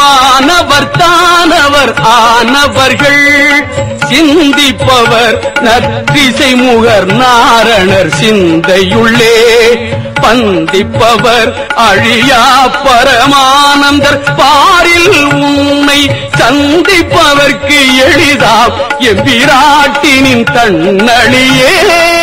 வானவர் தானவர் ஆனவர்கள். சிந்திப்பவர் நற்றிசை முகர் நாரணர் சிந்தையுள்ளே. பந்திப்பவர் அழியா பரமானந்தர். பாரில் உன்னை சந்திப்பவர்க்கு எளிதா எம்பிராட்டினின் தன்னழியே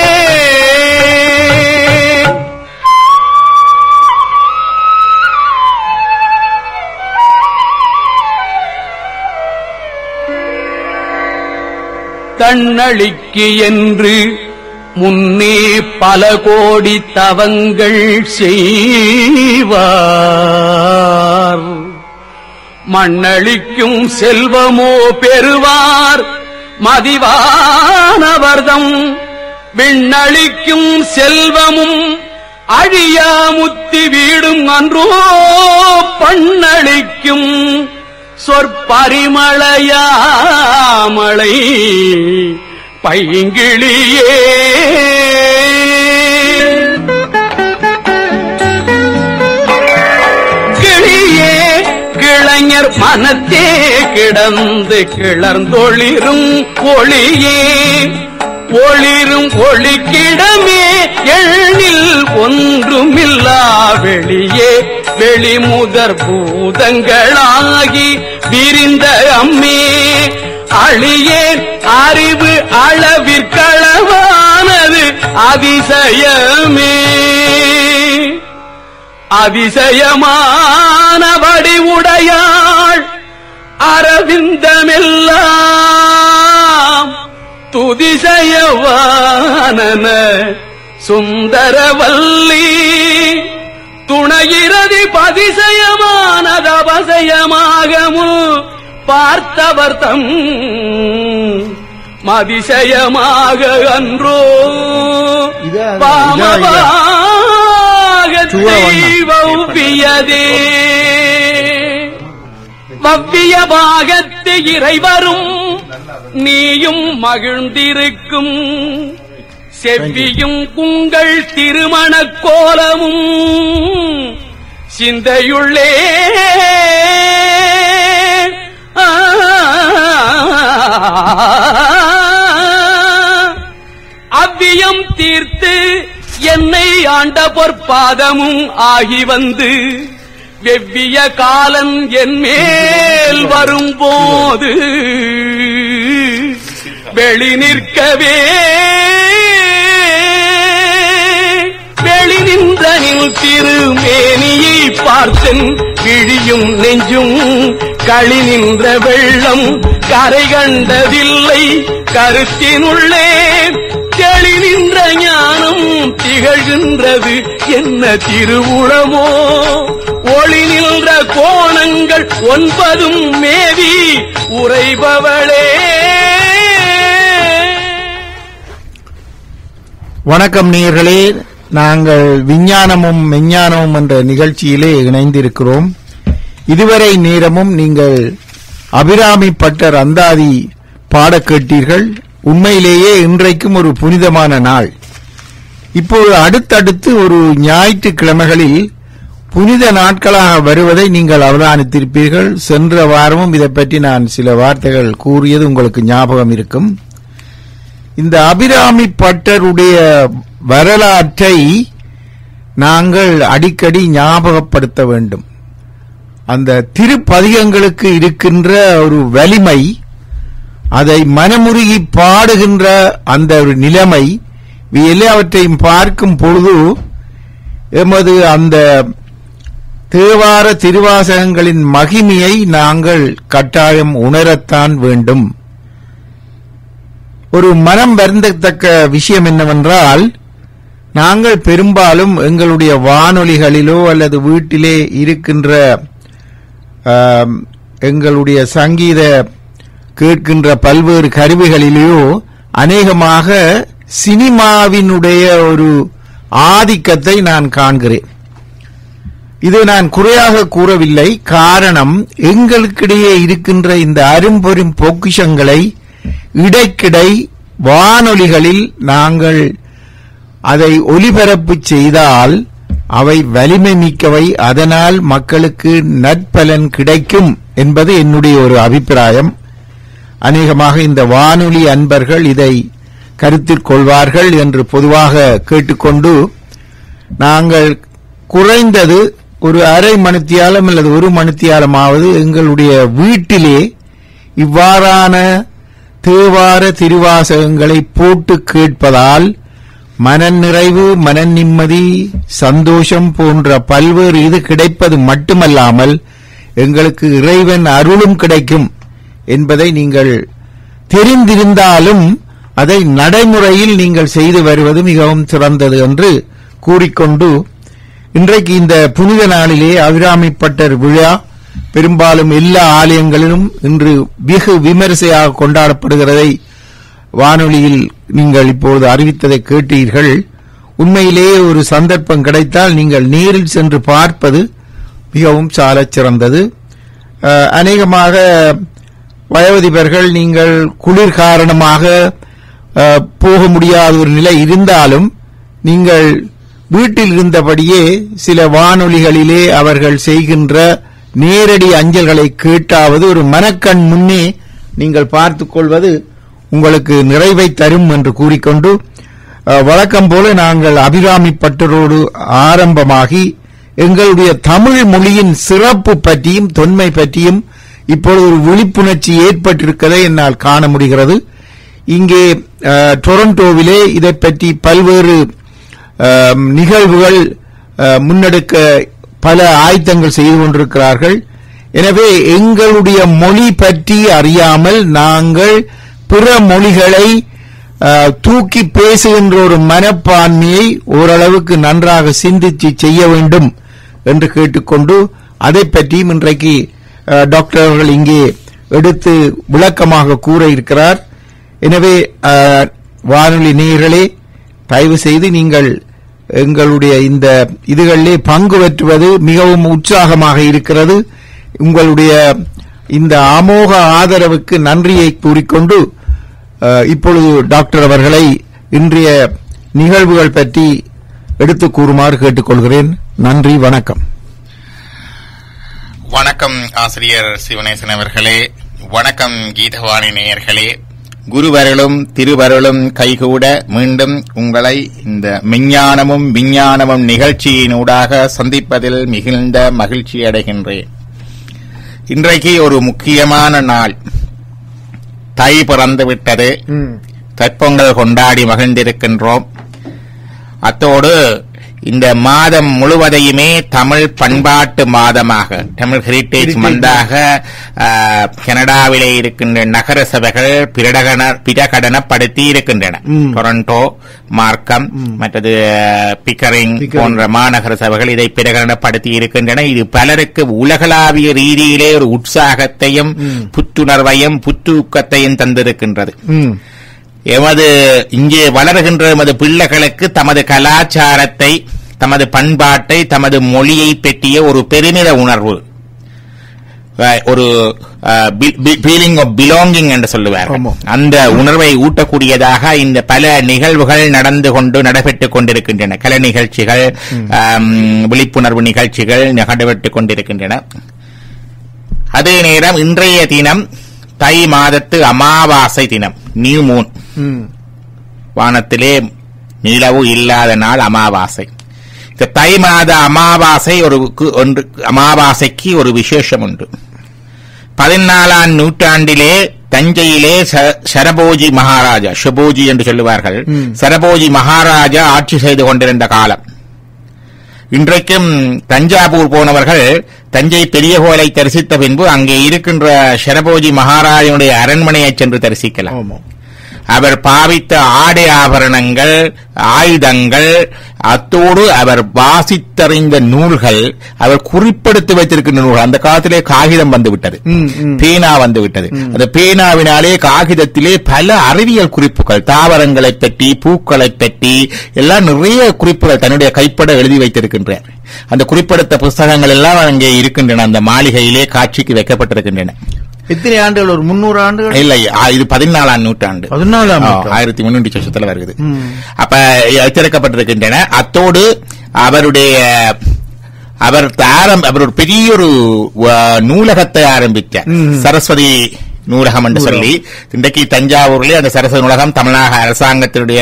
தன்னழிக்கு என்று முன்னே பல கோடி தவங்கள் செய்வார். மண்ணளிக்கும் செல்வமோ பெறுவார். மதிவானவர்தம் விண்ணளிக்கும் செல்வமும் அழியா முத்தி வீடும் அன்றோ பண்ணளிக்கும் சொற்பரிமளையாமலை பைங்கிளியே கிளியே கிளைஞர் மனத்தே கிடந்து கிளர்ந்தொளிரும் ஒளியே. ஒளிரும் ஒளிக்கிடமே எண்ணில் ஒன்றுமில்லா வெளியே. வெளிமுதற் பூதங்களாகி விரிந்த அம்மே அழியேன் அறிவு அளவிற்களவானது அதிசயமே. அதிசயமான வடிவுடையாள் அரவிந்தமெல்லாம். துதிசயவானன. சுந்தரவல்லி துணையிறதி பதிசயமானது அவசயமாகமும் பார்த்தவர் தம் மதிசயமாக அன்றோ இது அது, பாமபாகத்தை வவ்வியதே வவ்விய பாகத்து இறைவரும் நீயும் மகிழ்ந்திருக்கும். செவ்வியும் உங்கள் திருமணக் கோலமும் சிந்தையுள்ளே. அவ்வியம் தீர்த்து என்னை ஆண்ட பொற்பாதமும் ஆகி வந்து வெவ்விய காலன் என் மேல் வரும்போது வெளி நிற்கவே. வெளி நின்ற நின் திருமேனியை பார்த்தன். கிழியும் நெஞ்சும் களி நின்ற வெள்ளம். கரை கண்டதில்லை கருத்தினுள்ளே. தெளி நின்ற ஞானம் திகழ்கின்றது. என்ன திருவுளமோ? ஒளி நின்ற கோணங்கள் ஒன்பதும் மேவி உறைபவளே. வணக்கம் நேர்களே நாங்கள் விஞ்ஞானமும் மெஞ்ஞானமும் என்ற நிகழ்ச்சியிலே இணைந்திருக்கிறோம். இதுவரை நேரமும் நீங்கள் அபிராமி பட்டர் அந்தாதி பாட கேட்டீர்கள். உண்மையிலேயே இன்றைக்கும் ஒரு புனிதமான நாள். இப்போது அடுத்தடுத்து ஒரு ஞாயிற்றுக்கிழமைகளில் புனித நாட்களாக வருவதை நீங்கள் அவதானித்திருப்பீர்கள். சென்ற வாரமும் இதை பற்றி நான் சில வார்த்தைகள் கூறியது உங்களுக்கு ஞாபகம் இருக்கும். இந்த அபிராமி பட்டருடைய வரலாற்றை நாங்கள் அடிக்கடி ஞாபகப்படுத்த வேண்டும். அந்த திருப்பதிகங்களுக்கு இருக்கின்ற ஒரு வலிமை அதை மனமுருகி பாடுகின்ற அந்த ஒரு நிலைமை எல்லாவற்றையும் பார்க்கும் பொழுது எமது அந்த தேவார திருவாசகங்களின் மகிமையை நாங்கள் கட்டாயம் உணரத்தான் வேண்டும். ஒரு மனம் வருந்தத்தக்க விஷயம் என்னவென்றால் நாங்கள் பெரும்பாலும் எங்களுடைய வானொலிகளிலோ அல்லது வீட்டிலே இருக்கின்ற எங்களுடைய சங்கீத கேட்கின்ற பல்வேறு கருவிகளிலேயோ அநேகமாக சினிமாவினுடைய ஒரு ஆதிக்கத்தை நான் காண்கிறேன். இது நான் குறையாக கூறவில்லை. காரணம் எங்களுக்கிடையே இருக்கின்ற இந்த அரும்பெரும் பொக்கிஷங்களை இடைக்கிடை வானொலிகளில் நாங்கள் அதை ஒலிபரப்பு செய்தால் அவை வலிமை மிக்கவை அதனால் மக்களுக்கு நற்பலன் கிடைக்கும் என்பது என்னுடைய ஒரு அபிப்பிராயம். அநேகமாக இந்த வானொலி அன்பர்கள் இதை கருத்தில் கொள்வார்கள் என்று பொதுவாக கேட்டுக்கொண்டு நாங்கள் குறைந்தது ஒரு அரை மணித்தியாலம் அல்லது ஒரு மணித்தியாலமாவது எங்களுடைய வீட்டிலே இவ்வாறான தேவார திருவாசகங்களை போட்டு கேட்பதால் மனநிறைவு மன நிம்மதி சந்தோஷம் போன்ற பல்வேறு இது கிடைப்பது மட்டுமல்லாமல் எங்களுக்கு இறைவன் அருளும் கிடைக்கும் என்பதை நீங்கள் தெரிந்திருந்தாலும் அதை நடைமுறையில் நீங்கள் செய்து வருவது மிகவும் சிறந்தது என்று கூறிக்கொண்டு இன்றைக்கு இந்த புனித நாளிலே அபிராமிப்பட்டர் விழா பெரும்பாலும் எல்லா ஆலயங்களிலும் இன்று வெகு விமரிசையாக கொண்டாடப்படுகிறதை வானொலியில் நீங்கள் இப்பொழுது அறிவித்ததை கேட்டீர்கள். உண்மையிலேயே ஒரு சந்தர்ப்பம் கிடைத்தால் நீங்கள் நேரில் சென்று பார்ப்பது மிகவும் சால சிறந்தது. அஹ், அநேகமாக வயோதிபர்கள் நீங்கள் குளிர் காரணமாக அஹ், போக முடியாத ஒரு நிலை இருந்தாலும் நீங்கள் வீட்டில் இருந்தபடியே சில வானொலிகளிலே அவர்கள் செய்கின்ற நேரடி அஞ்சல்களை கேட்டாவது ஒரு மனக்கண் முன்னே நீங்கள் பார்த்துக் கொள்வது உங்களுக்கு நிறைவை தரும் என்று கூறிக்கொண்டு வழக்கம் போல நாங்கள் அபிராமி பட்டரோடு ஆரம்பமாகி எங்களுடைய தமிழ் மொழியின் சிறப்பு பற்றியும் தொன்மை பற்றியும் இப்பொழுது ஒரு விழிப்புணர்ச்சி ஏற்பட்டிருக்கதை என்னால் காண முடிகிறது. இங்கே டொரண்டோவிலே இதை பற்றி பல்வேறு நிகழ்வுகள் முன்னெடுக்க பல ஆயத்தங்கள் செய்து கொண்டிருக்கிறார்கள். எனவே எங்களுடைய மொழி பற்றி அறியாமல் நாங்கள் பிற மொழிகளை தூக்கி பேசுகின்ற ஒரு மனப்பான்மையை ஓரளவுக்கு நன்றாக சிந்தித்து செய்ய வேண்டும் என்று கேட்டுக்கொண்டு அதை பற்றியும் இன்றைக்கு டாக்டர் அவர்கள் இங்கே எடுத்து விளக்கமாக கூற இருக்கிறார். எனவே வானொலி நேயர்களே தயவு செய்து நீங்கள் எங்களுடைய இந்த இதுகளிலே பங்கு பெற்றுவது மிகவும் உற்சாகமாக இருக்கிறது. உங்களுடைய இந்த அமோக ஆதரவுக்கு நன்றியை கூறிக்கொண்டு இப்பொழுது டாக்டர் அவர்களை இன்றைய நிகழ்வுகள் பற்றி எடுத்து கூறுமாறு கேட்டுக்கொள்கிறேன். நன்றி வணக்கம். வணக்கம் ஆசிரியர் சிவனேசன் அவர்களே. வணக்கம் கீதவாணி நேயர்களே. குருவருளும் திருவருளும் கைகூட மீண்டும் உங்களை இந்த மெஞ்ஞானமும் விஞ்ஞானமும் நிகழ்ச்சியினூடாக சந்திப்பதில் மிகுந்த மகிழ்ச்சி அடைகின்றேன். இன்றைக்கு ஒரு முக்கியமான நாள். தை பிறந்து விட்டது. தைப்பொங்கல் கொண்டாடி மகிழ்ந்திருக்கின்றோம். அத்தோடு இந்த மாதம் முழுவதையுமே தமிழ் பண்பாட்டு மாதமாக தமிழ் ஹெரிட்டேஜ் மந்தாக கனடாவிலே இருக்கின்ற நகர சபைகள் பிரகடன பிரகடனப்படுத்தி இருக்கின்றன. டொரண்டோ மார்க்கம் மற்றது பிக்கரிங். போன்ற மாநகர சபைகள் இதை பிரகடனப்படுத்தி இருக்கின்றன. இது பலருக்கு உலகளாவிய ரீதியிலே ஒரு உற்சாகத்தையும் புத்துணர்வையும் புத்தூக்கத்தையும் தந்திருக்கின்றது. எமது இங்கே வளர்கின்ற எமது பிள்ளைகளுக்கு தமது கலாச்சாரத்தை தமது பண்பாட்டை தமது மொழியை பற்றிய ஒரு பெருமித உணர்வு. ஒரு ஃபீலிங் ஆஃப் பிலாங்கிங் என்று சொல்லுவார். அந்த உணர்வை ஊட்டக்கூடியதாக இந்த பல நிகழ்வுகள் நடந்து கொண்டு நடைபெற்றுக் கொண்டிருக்கின்றன. கலை நிகழ்ச்சிகள் விழிப்புணர்வு நிகழ்ச்சிகள் நடைபெற்றுக் கொண்டிருக்கின்றன. அதே நேரம் இன்றைய தினம் தை மாதத்து அமாவாசை தினம். நியூ மூன் ம். வானத்திலே நிலவு இல்லாத நாள் அமாவாசை. இந்த தை மாத அமாவாசை ஒரு ஒன்று அமாவாசைக்கு ஒரு விசேஷம் உண்டு. பதினாலாம் நூற்றாண்டிலே தஞ்சையிலே சரபோஜி மகாராஜா ஷபோஜி என்று சொல்லுவார்கள். சரபோஜி மகாராஜா ஆட்சி செய்து கொண்டிருந்த காலம். இன்றைக்கும் தஞ்சாவூர் போனவர்கள் தஞ்சை பெரிய கோயிலை தரிசித்த பின்பு அங்கே இருக்கின்ற சரபோஜி மகாராஜனுடைய அரண்மனையை சென்று தரிசிக்கலாம். அவர் பாவித்த ஆடை ஆபரணங்கள் ஆயுதங்கள் அத்தோடு அவர் வாசித்தறிந்த நூல்கள் அவர் குறிப்பெடுத்து வைத்திருக்கின்ற நூல்கள். அந்த காலத்திலே காகிதம் வந்து விட்டது ம், ம். பேனா வந்து விட்டது அந்த பேனாவினாலே காகிதத்திலே பல அறிவியல் குறிப்புகள் தாவரங்களை பற்றி பூக்களை பற்றி எல்லாம் நிறைய குறிப்புகள் தன்னுடைய கைப்பட எழுதி வைத்திருக்கின்றார் அந்த குறிப்பெடுத்த புஸ்தகங்கள் எல்லாம் அங்கே இருக்கின்றன. அந்த மாளிகையிலே காட்சிக்கு வைக்கப்பட்டிருக்கின்றன. எத்தனை ஆண்டுகள் ஒரு முன்னூறு ஆண்டுகள்? இல்லை இது பதினாலாம் நூற்றாண்டு. பதினாலாம். ஆயிரத்தி முன்னூற்றி சொச்சத்துல வருகிறது ம். அப்ப திறக்கப்பட்டிருக்கின்றன. அத்தோடு அவருடைய அவர் ஆரம்ப அவர் ஒரு பெரிய ஒரு நூலகத்தை ஆரம்பித்தார் சரஸ்வதி நூலகம் என்று சொல்லி இன்றைக்கு தஞ்சாவூரிலே அந்த சரஸ்வதி நூலகம் தமிழக அரசாங்கத்தினுடைய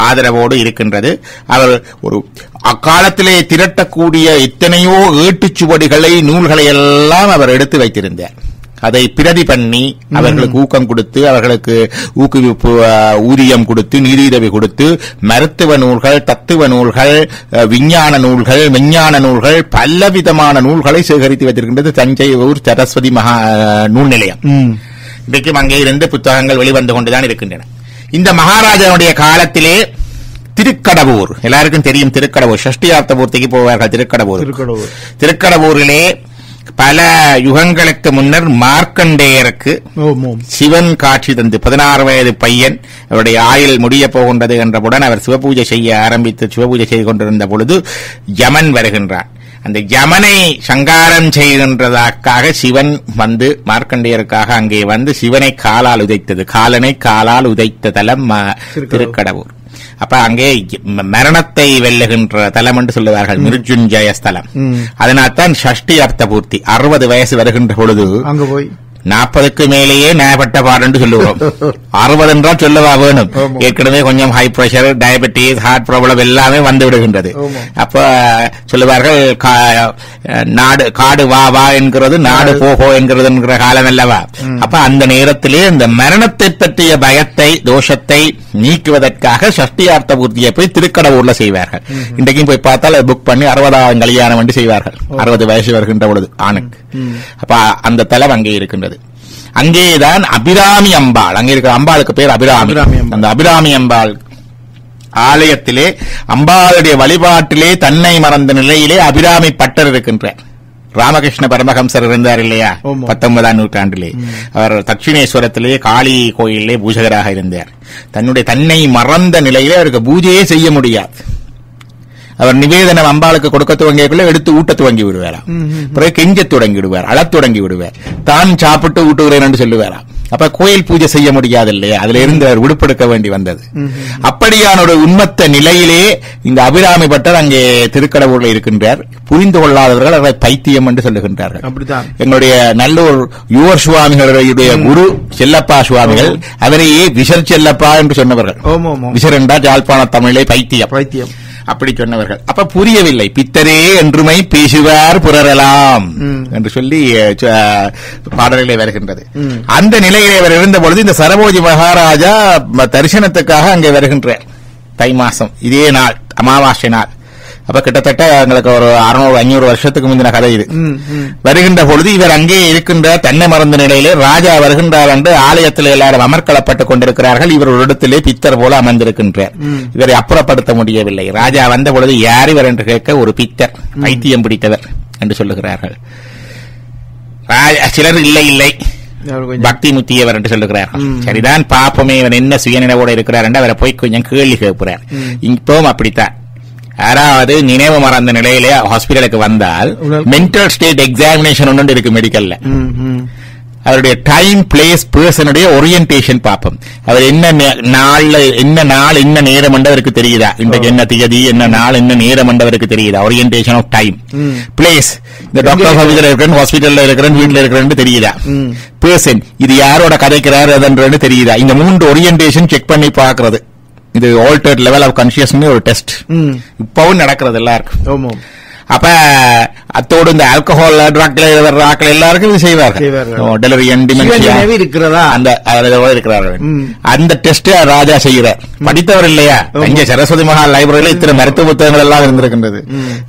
ஆதரவோடு இருக்கின்றது. அவர் ஒரு அக்காலத்திலே திரட்டக்கூடிய எத்தனையோ ஏட்டுச்சுவடிகளை நூல்களை எல்லாம் அவர் எடுத்து வைத்திருந்தார். அதை பிரதி பண்ணி அவர்களுக்கு ஊக்கம் கொடுத்து அவர்களுக்கு ஊக்குவிப்பு ஊதியம் கொடுத்து நிதியுதவி கொடுத்து மருத்துவ நூல்கள் தத்துவ நூல்கள் விஞ்ஞான நூல்கள் விஞ்ஞான நூல்கள் பலவிதமான நூல்களை சேகரித்து வைத்திருக்கின்றது தஞ்சை ஊர் சரஸ்வதி மகா நூல் நிலையம். இன்றைக்கும் அங்கே இருந்து புத்தகங்கள் வெளிவந்து கொண்டுதான் இருக்கின்றன இந்த மகாராஜாவுடைய காலத்திலே திருக்கடவூர் எல்லாருக்கும் தெரியும் திருக்கடவூர் ஷஷ்டியார்த்த பூர்த்திக்கு போவார்கள் திருக்கடவுர். திருக்கடவூரிலே பல யுகங்களுக்கு முன்னர் மார்க்கண்டேயருக்கு சிவன் காட்சி தந்து பதினாறு வயது பையன் அவருடைய ஆயுள் முடிய போகின்றது என்றவுடன் அவர் சிவபூஜை செய்ய ஆரம்பித்து சிவபூஜை செய்து கொண்டிருந்த பொழுது யமன் வருகின்றார் அந்த யமனை சங்காரம் செய்கின்றதற்காக சிவன் வந்து மார்க்கண்டேயருக்காக அங்கே வந்து சிவனை காலால் உதைத்தது. காலனை காலால் உதைத்த தலம் திருக்கடவுர் அப்ப அங்கே மரணத்தை வெல்லுகின்ற தலம் என்று சொல்லுவார்கள் மிருஜுஞ்சய ஸ்தலம். அதனால்தான் ஷஷ்டி அர்த்த பூர்த்தி அறுபது வயசு வருகின்ற பொழுது அங்க போய் நாற்பதுக்கு மேலேயே நியாயப்பட்ட பாடுன்னு சொல்லுவோம். அறுபது என்றால் சொல்லவா வேணும். ஏற்கனவே கொஞ்சம் high pressure diabetes heart problem எல்லாமே வந்து விடுகின்றது. அப்ப சொல்லுவார்கள் நாடு காடு வா வா என்கிறது நாடு போ போ என்கிறது என்கிற காலம் அல்லவா? அப்ப அந்த நேரத்திலே இந்த மரணத்தை பற்றிய பயத்தை தோஷத்தை நீக்குவதற்காக சஷ்டியார்த்த பூர்த்தியை போய் திருக்கடவுர்ல செய்வார்கள். இன்றைக்கும் போய் பார்த்தால் புக் பண்ணி அறுபதாயிரம் கல்யாணம் வந்து செய்வார்கள். அறுபது வயசு வருகின்ற பொழுது ஆணுக்கு. அப்ப அந்த தலம் அங்கே இருக்கின்றது. அங்கேதான் அபிராமி அம்பாள். அங்கே இருக்கிற அம்பாளுக்கு பேர் அபிராமி. அந்த அபிராமி அம்பாள் ஆலயத்திலே அம்பாளுடைய வழிபாட்டிலே தன்னை மறந்த நிலையிலே அபிராமி பட்டர் இருக்கின்றார். ராமகிருஷ்ண பரமஹம்சர் இருந்தார் இல்லையா. பத்தொன்பதாம் நூற்றாண்டிலே. அவர் தட்சிணேஸ்வரத்திலே காளி கோயிலே பூஜகராக இருந்தார். தன்னுடைய தன்னை மறந்த நிலையிலே அவருக்கு பூஜையே செய்ய முடியாது. அவர் நிவேதனம் அம்பாளுக்கு கொடுக்க துவங்கியக்குள்ள எடுத்து ஊட்ட துவங்கி விடுவாராம் பிறகு கெஞ்ச தொடங்கி விடுவார் அழத் தொடங்கி விடுவார். தான் சாப்பிட்டு ஊட்டுகிறேன் என்று சொல்லுவாராம் அப்ப கோயில் பூஜை செய்ய முடியாது இல்லையா அதுல இருந்து அவர் விடுபெடுக்க வேண்டி வந்தது. அப்படியான ஒரு உண்மத்த நிலையிலே இந்த அபிராமி பட்டர் அங்கே திருக்கடவுர்ல இருக்கின்றார். புரிந்து கொள்ளாதவர்கள் அவரை பைத்தியம் என்று சொல்லுகின்றார்கள். எங்களுடைய நல்லூர் யுவர் சுவாமிகளுடைய குரு செல்லப்பா சுவாமிகள் அவரையே விசர் செல்லப்பா என்று சொன்னவர்கள். விசர் என்றால் யாழ்ப்பாண தமிழை பைத்தியம். பைத்தியம். அப்படி சொன்னவர்கள். அப்ப புரியவில்லை. பித்தரே என்றுமை பேசுவார் புரறலாம் ம். என்று சொல்லி பாடலிலே வருகின்றது. அந்த நிலையிலே அவர் இருந்த பொழுது இந்த சரபோஜி மகாராஜா தரிசனத்துக்காக அங்கே வருகின்றார். தை மாசம். இதே நாள் அமாவாசை நாள். அப்ப கிட்டத்தட்ட எங்களுக்கு ஒரு அறுநூறு ஐநூறு வருஷத்துக்கு முந்தின கதை இது. வருகின்ற பொழுது இவர் அங்கே இருக்கின்ற தன்னை மறந்த நிலையிலே ராஜா வருகின்றார் என்று ஆலயத்தில் எல்லாரும் அமர்க்களப்பட்டுக் கொண்டிருக்கிறார்கள். இவர் ஒரு இடத்திலே பித்தர் போல அமர்ந்திருக்கின்றார். இவரை அப்புறப்படுத்த முடியவில்லை. ராஜா வந்த பொழுது யார் இவர் என்று கேட்க ஒரு பித்தர் பைத்தியம் பிடித்தவர் என்று சொல்லுகிறார்கள். ராஜா சிலர் இல்லை இல்லை. பக்தி முத்தியவர் என்று சொல்லுகிறார்கள். சரிதான் பாப்பமே இவன் என்ன சுயநினைவோடு இருக்கிறார் என்று அவரை போய் கொஞ்சம் கேள்வி கேட்கிறார். இப்பவும் அப்படித்தான். யாராவது நினைவு மறந்த நிலையிலே ஹாஸ்பிட்டலுக்கு வந்தால் மென்டல் ஸ்டேட் எக்ஸாமினேஷன் ஒன்று இருக்கு மெடிக்கல்ல. அவருடைய டைம் பிளேஸ் பர்சனுடைய ஓரியன்டேஷன் பார்ப்போம். அவர் என்ன நாள்ல என்ன நாள் என்ன நேரம் அவருக்கு தெரியுதா? இன்றைக்கு என்ன திகதி என்ன நாள் என்ன நேரம் அவருக்கு தெரியுதா? Orientation of time. பிளேஸ் இந்த டாக்டர் ஆஃபீஸர் இருக்கிறேன் ஹாஸ்பிட்டல்ல இருக்கிறேன் வீட்டுல இருக்கிறேன்னு தெரியுதா. பர்சன் இது யாரோட கதைக்கிறார் அதுன்றது தெரியுதா? இந்த மூன்று ஓரியன்டேஷன் செக் பண்ணி பார்க்கிறது. இது ஆல்டர்ட் லெவல் ஆஃப் கான்சியஸ்னு ஒரு டெஸ்ட். இப்பவும் நடக்கிறது எல்லாருக்கும் அப்ப அத்தோடு இந்த ஆல்கஹால் வர்ற ஆட்கள் எல்லாருக்கும் இது செய்வார்கள். நினைவு இருக்கிறதா? அந்த இருக்கிறார்கள். அந்த டெஸ்ட் ராஜா செய்கிறார். படித்தவர் இல்லையா. இங்க சரஸ்வதி மகால் லைப்ரரியில இத்தனை மருத்துவ புத்தகங்கள் எல்லாம் இருந்திருக்கின்றது.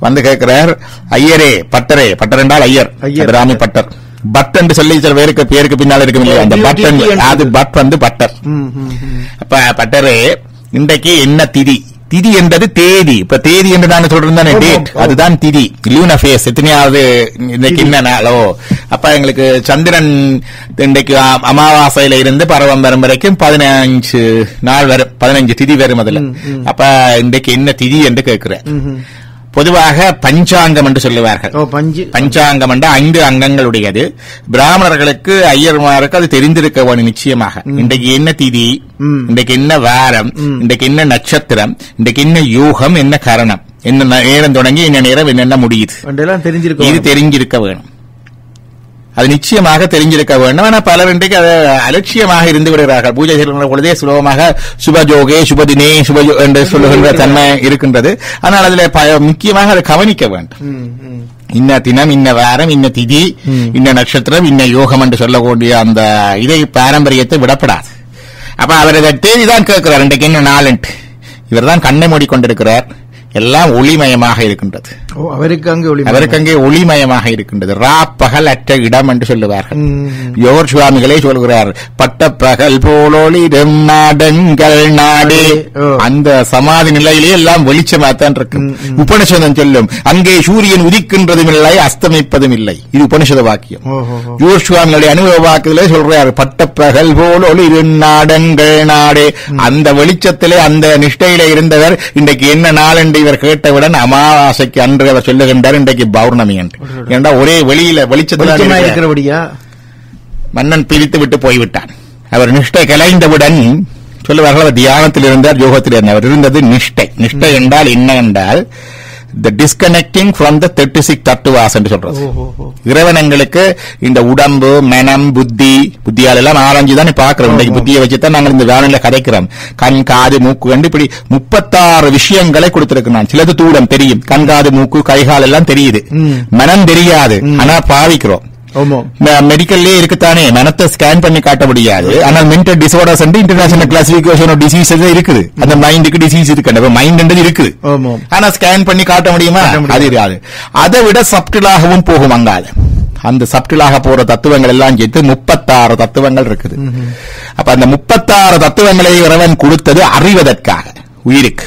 வந்து கேட்கிறார் ஐயரே பட்டரே. பட்டர் என்றால் ஐயர். ராமி பட்டர். பட் என்று சொல்லி சில பேருக்கு பேருக்கு பின்னால் இருக்கும் இல்லையா அந்த பட். அது பட் வந்து பட்டர். அப்ப பட்டரே இன்றைக்கு என்ன திதி? திதி என்பது தேதி. இப்ப தேதி என்று தானே ஆமாம், டேட். அதுதான் திதி. லூனா ஃபேஸ் எத்தனையாவது இன்னைக்கு என்ன நாளோ அப்ப எங்களுக்கு சந்திரன் இன்றைக்கு அமாவாசையில இருந்து பருவம் வரும் வரைக்கும் பதினஞ்சு நாள் வரும். பதினஞ்சு திதி வரும் அதுல. அப்ப இன்றைக்கு என்ன திதி என்று கேட்கிறேன். பொதுவாக பஞ்சாங்கம் என்று சொல்லுவார்கள். பஞ்சாங்கம் என்ற ஐந்து அங்கங்களுடையது. பிராமணர்களுக்கு ஐயர்மாருக்கு அது தெரிந்திருக்க வேணும் நிச்சயமாக இன்றைக்கு என்ன திதி. இன்றைக்கு என்ன வாரம்? இன்றைக்கு என்ன நட்சத்திரம்? இன்றைக்கு என்ன யூகம்? என்ன கரணம்? என்ன நேரம் தொடங்கி என்ன நேரம் என்னென்ன முடியுது? இது தெரிஞ்சிருக்க வேணும் அது நிச்சயமாக தெரிஞ்சிருக்க வேண்டும். ஆனா பலர் இன்றைக்கு அதை அலட்சியமாக இருந்து விடுகிறார்கள். பூஜை செய்கிற பொழுதே சுலபமாக சுபஜோகே சுபதினே சுபஜோ என்று சொல்லுகின்ற தன்மை இருக்கின்றது. ஆனால் அதுல முக்கியமாக அதை கவனிக்க வேண்டும். இன்ன தினம் இன்ன வாரம் இன்ன திதி இன்ன நட்சத்திரம் இன்ன யோகம் என்று சொல்லக்கூடிய அந்த இதை பாரம்பரியத்தை விடப்படாது. அப்ப அவர் இதை தேதிதான் கேட்கிறார். இன்றைக்கு என்ன நாளுன்ட்டு இவர் தான் கண்ணை மூடிக்கொண்டிருக்கிறார். எல்லாம் ஒளிமயமாக இருக்கின்றது. அவருக்கு அங்கே ஒளி அவருக்கு அங்கே ஒளிமயமாக இருக்கின்றது. ரா பகல் அற்ற இடம் என்று சொல்லுவார்கள். யோர் சுவாமிகளே சொல்கிறார் பட்ட பகல் போலொளிரும் நாடங்கள் நாடே. அந்த சமாதி நிலையிலே எல்லாம் வெளிச்சமாத்தான் இருக்கு. உபனிஷதம் சொல்லும் அங்கே சூரியன் உதிக்கின்றதும் இல்லை அஸ்தமிப்பதும் இல்லை இது உபனிஷத வாக்கியம். யோர் சுவாமிகளுடைய அனுபவ வாக்குகளே சொல்றாரு பட்ட பகல் போல் ஒளிரு நாடங்கள் நாடே. அந்த வெளிச்சத்திலே அந்த நிஷ்டையிலே இருந்தவர் இன்றைக்கு என்ன நாள் என்று இவர் கேட்டவுடன் அமாவாசைக்கு அன்று அவர் சொல்லுகின்றார் இன்றைக்கு பௌர்ணமி என்று. ஏண்டா ஒரே வெளியில வெளிச்சத்தில் இருக்கிறபடியா? மன்னன் பிரித்து விட்டு போய்விட்டான். அவர் நிஷ்டை கலைந்தவுடன் சொல்லுவார்கள் அவர் தியானத்தில் இருந்தார் யோகத்தில் இருந்தார். அவர் இருந்தது நிஷ்டை. நிஷ்டை என்றால் என்ன என்றால் the disconnecting from the thirty six தத்துவாஸ் என்று சொல்றது. இறைவனங்களுக்கு இந்த உடம்பு மனம் புத்தி புத்தியால் எல்லாம் ஆராய்ஞ்சு தான் பாக்குறோம் இன்னைக்கு புத்தியை வச்சுதான் நாங்கள் இந்த வேலையில கதைக்கிறோம். கண் காது மூக்கு கண்டு இப்படி முப்பத்தாறு விஷயங்களை கொடுத்திருக்கிறான் சிலது தூரம் தெரியும். கண் காது மூக்கு கைகால் எல்லாம் தெரியுது. மனம் தெரியாது. ஆனா பாவிக்கிறோம். மெடிக்கல்லே இருக்குத்தானே? மனத்தை ஸ்கேன் பண்ணி காட்ட முடியாது. ஆனால் mental disorders international classification of disease இருக்குது. அந்த மைண்டுக்கு டிசீஸ் இருக்கு மைண்ட் இருக்குது. ஆனா ஸ்கேன் பண்ணி காட்ட முடியுமா. அது இருக்காது. அதை விட சப்டிலாகவும் போகும் அங்கால. அந்த சப்டிலாக போற தத்துவங்கள் எல்லாம் சேர்த்து முப்பத்தாறு தத்துவங்கள் இருக்குது. அப்ப அந்த முப்பத்தாறு தத்துவங்களை இறைவன் கொடுத்தது அறிவதற்காக. உயிருக்கு.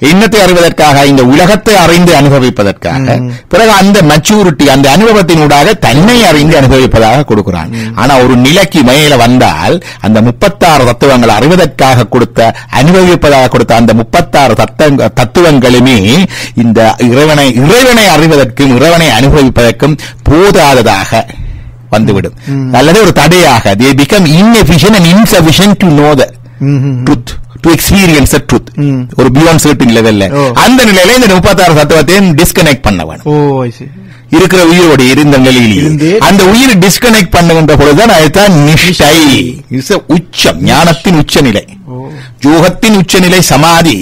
இன்னத்தை அறிவதற்காக இந்த உலகத்தை அறிந்து அனுபவிப்பதற்காக. பிறகு அந்த மெச்சூரிட்டி அந்த அனுபவத்தினூடாக தன்னை அறிந்து அனுபவிப்பதாக கொடுக்கிறான். ஆனா ஒரு நிலைக்கு மேல வந்தால் அந்த முப்பத்தாறு தத்துவங்கள் அறிவதற்காக கொடுத்த அனுபவிப்பதாக கொடுத்த அந்த முப்பத்தாறு தத்துவங்க- தத்துவங்களுமே இந்த இறைவனை இறைவனை அறிவதற்கும் இறைவனை அனுபவிப்பதற்கும் போதாததாக வந்துவிடும். அல்லது ஒரு தடையாக they become inefficient and insufficient to know the truth. To experience the truth ம். ஒரு பியாண்ட் சர்டின் லெவல்ல. அந்த நிலையில இந்த முப்பத்தாறு தத்துவத்தையும் டிஸ்கனெக்ட் பண்ண வேணும். இருக்கிற உயிரோடு இருந்த இருந்து. அந்த உயிர் டிஸ்கனெக்ட் பண்ணுகின்ற பொழுதுதான் அதுதான் நிஷ்டை உச்சம் ஞானத்தின் உச்சநிலை யோகத்தின் உச்சநிலை சமாதி.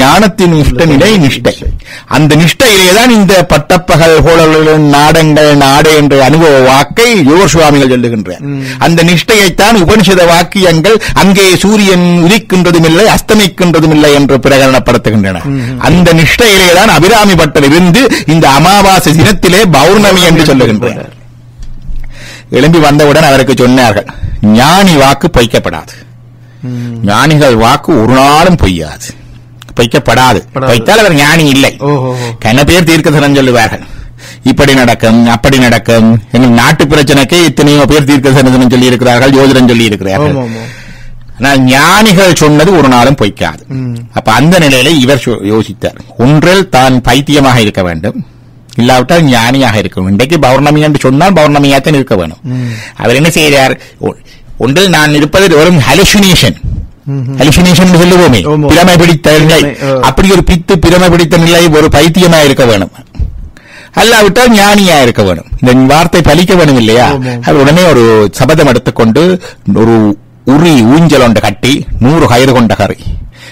ஞானத்தின் உச்சநிலை நிஷ்டை. அந்த நிஷ்டையிலே தான் இந்த பட்டப்பகல் கோளர்களும் நாடங்கள் நாடு என்ற அனுபவ வாக்கை யோக சுவாமிகள் சொல்லுகின்றார் அந்த நிஷ்டையைத்தான் உபனிஷத வாக்கியங்கள் அங்கே சூரியன் உதிக்கின்றதும் இல்லை அஸ்தமிக்கின்றதும் இல்லை என்று பிரகடனப்படுத்துகின்றன அந்த நிஷ்டையிலே தான் அபிராமி பட்டர் இருந்து இந்த அமாவாசை தினத்திலே பௌர்ணமி என்று சொல்லுகின்றார். எழும்பி வந்தவுடன் அவருக்கு சொன்னார்கள் ஞானி வாக்கு பொய்க்கப்படாது. ஞானிகள் வாக்கு ஒரு நாளும் பொய்யாது. பொய்க்கப்படாது. படாது. பொய்த்தால் அவர் ஞானி இல்லை. கன பேர் தீர்க்கதனம் சொல்லுவார்கள். இப்படி நடக்கும் அப்படி நடக்கும். எங்கள் நாட்டு பிரச்சனைக்கு இத்தனையோ பேர் தீர்க்கதனம் சொல்லி இருக்கிறார்கள் ஜோதிடம் சொல்லி இருக்கிறார்கள் ஆனால் ஞானிகள் சொன்னது ஒரு நாளும் பொய்க்காது. அப்ப அந்த நிலையில இவர் யோசித்தார். ஒன்றில் தான் பைத்தியமாக இருக்க வேண்டும். இல்லாவிட்டால் ஞானியாக இருக்க வேண்டும். இன்றைக்கு பௌர்ணமி என்று சொன்னால் பௌர்ணமியாத்தான் இருக்க வேணும். அவர் என்ன செய்கிறார் ஒ- ஒன்றில் நான் இருப்பது வெறும் ஹலுசினேஷன் ஹலுசினேஷன் சொல்லுவோமே. பிரமை பிடித்த நிலை. அப்படி ஒரு பித்து பிரமை பிடித்த நிலை ஒரு பைத்தியமா இருக்க வேணும். அல்லாவிட்டால் ஞானியா இருக்க வேணும். இந்த வார்த்தை பலிக்க வேணும் இல்லையா. அவர் உடனே ஒரு சபதம் எடுத்துக்கொண்டு ஒரு உரி ஊஞ்சல் ஒன்று கட்டி நூறு கயிறு கொண்ட கரை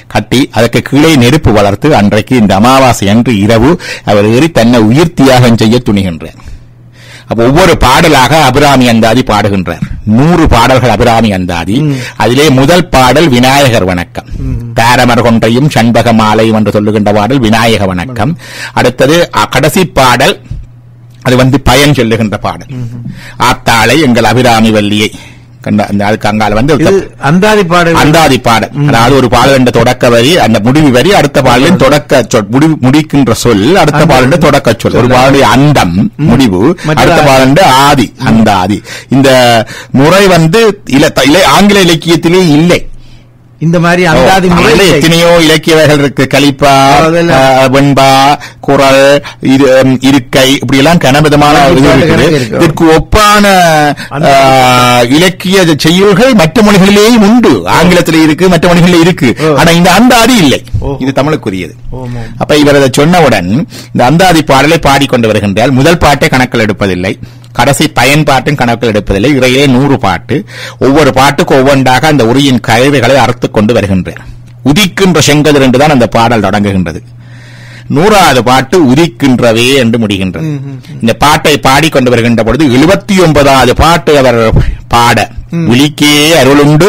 கட்டி அதற்கு கீழே நெருப்பு வளர்த்து அன்றைக்கு இந்த அமாவாசை அன்று இரவு அவர் ஏறி தன்னை உயிர் தியாகம் செய்ய துணிகின்றார் அப்ப ஒவ்வொரு பாடலாக அபிராமி அந்தாதி பாடுகின்றார். நூறு பாடல்கள் அபிராமி அந்தாதி. அதிலே முதல் பாடல் விநாயகர் வணக்கம். தாரமர் கொன்றையும் சண்பக மாலையும் என்று சொல்லுகின்ற பாடல் விநாயக வணக்கம். அடுத்தது கடைசி பாடல் அது வந்து பயன் சொல்லுகின்ற பாடல். ஆத்தாளை எங்கள் அபிராமி வள்ளியை. அதுக்கு அங்கால வந்து அந்தாதி பாடல். அந்தாதி பாடல். அதாவது ஒரு பாடல் என்ற தொடக்க வரி அந்த முடிவு வரி அடுத்த பாடலின் தொடக்க சொல் முடிவு முடிக்கின்ற சொல் அடுத்த பாடலின் தொடக்க சொல். ஒரு பாடலுடைய அந்தம் முடிவு அடுத்த பாடலுடைய ஆதி அந்த ஆதி இந்த முறை வந்து இல- ஆங்கில இலக்கியத்திலே இல்லை. இந்த மாதிரி அந்தாதி. எத்தனையோ இலக்கிய வகைகள் இருக்கு கலிப்பா வெண்பா குரல் இருக்கை இப்படி எல்லாம் கனவிதமான. இதற்கு ஒப்பான இலக்கிய செய்யுள்கள் மற்ற மொழிகளிலேயும் உண்டு ஆங்கிலத்திலே இருக்கு மற்ற மொழிகளிலே இருக்கு. ஆனா இந்த அந்தாதி இல்லை. இது தமிழுக்குரியது. அப்ப இவர் அதை சொன்னவுடன் இந்த அந்தாதி பாடலை பாடிக்கொண்டு வருகின்றால் முதல் பாட்டை கணக்கில் எடுப்பதில்லை கடைசி பயன்பாட்டும் கணக்கில் எடுப்பதில்லை. இறையிலே நூறு பாட்டு. ஒவ்வொரு பாட்டுக்கு ஒவ்வொன்றாக அந்த உரியின் கழிவுகளை அறுத்துக் கொண்டு வருகின்றார் உதிக்கின்ற செங்கதிர் என்றுதான் அந்த பாடல் தொடங்குகின்றது. நூறாவது பாட்டு உதிக்கின்றவே என்று முடிகின்றது. இந்த பாட்டை பாடிக்கொண்டு வருகின்ற பொழுது எழுபத்தி ஒன்பதாவது பாட்டு அவர் பாட. விழிக்கே அருளுண்டு.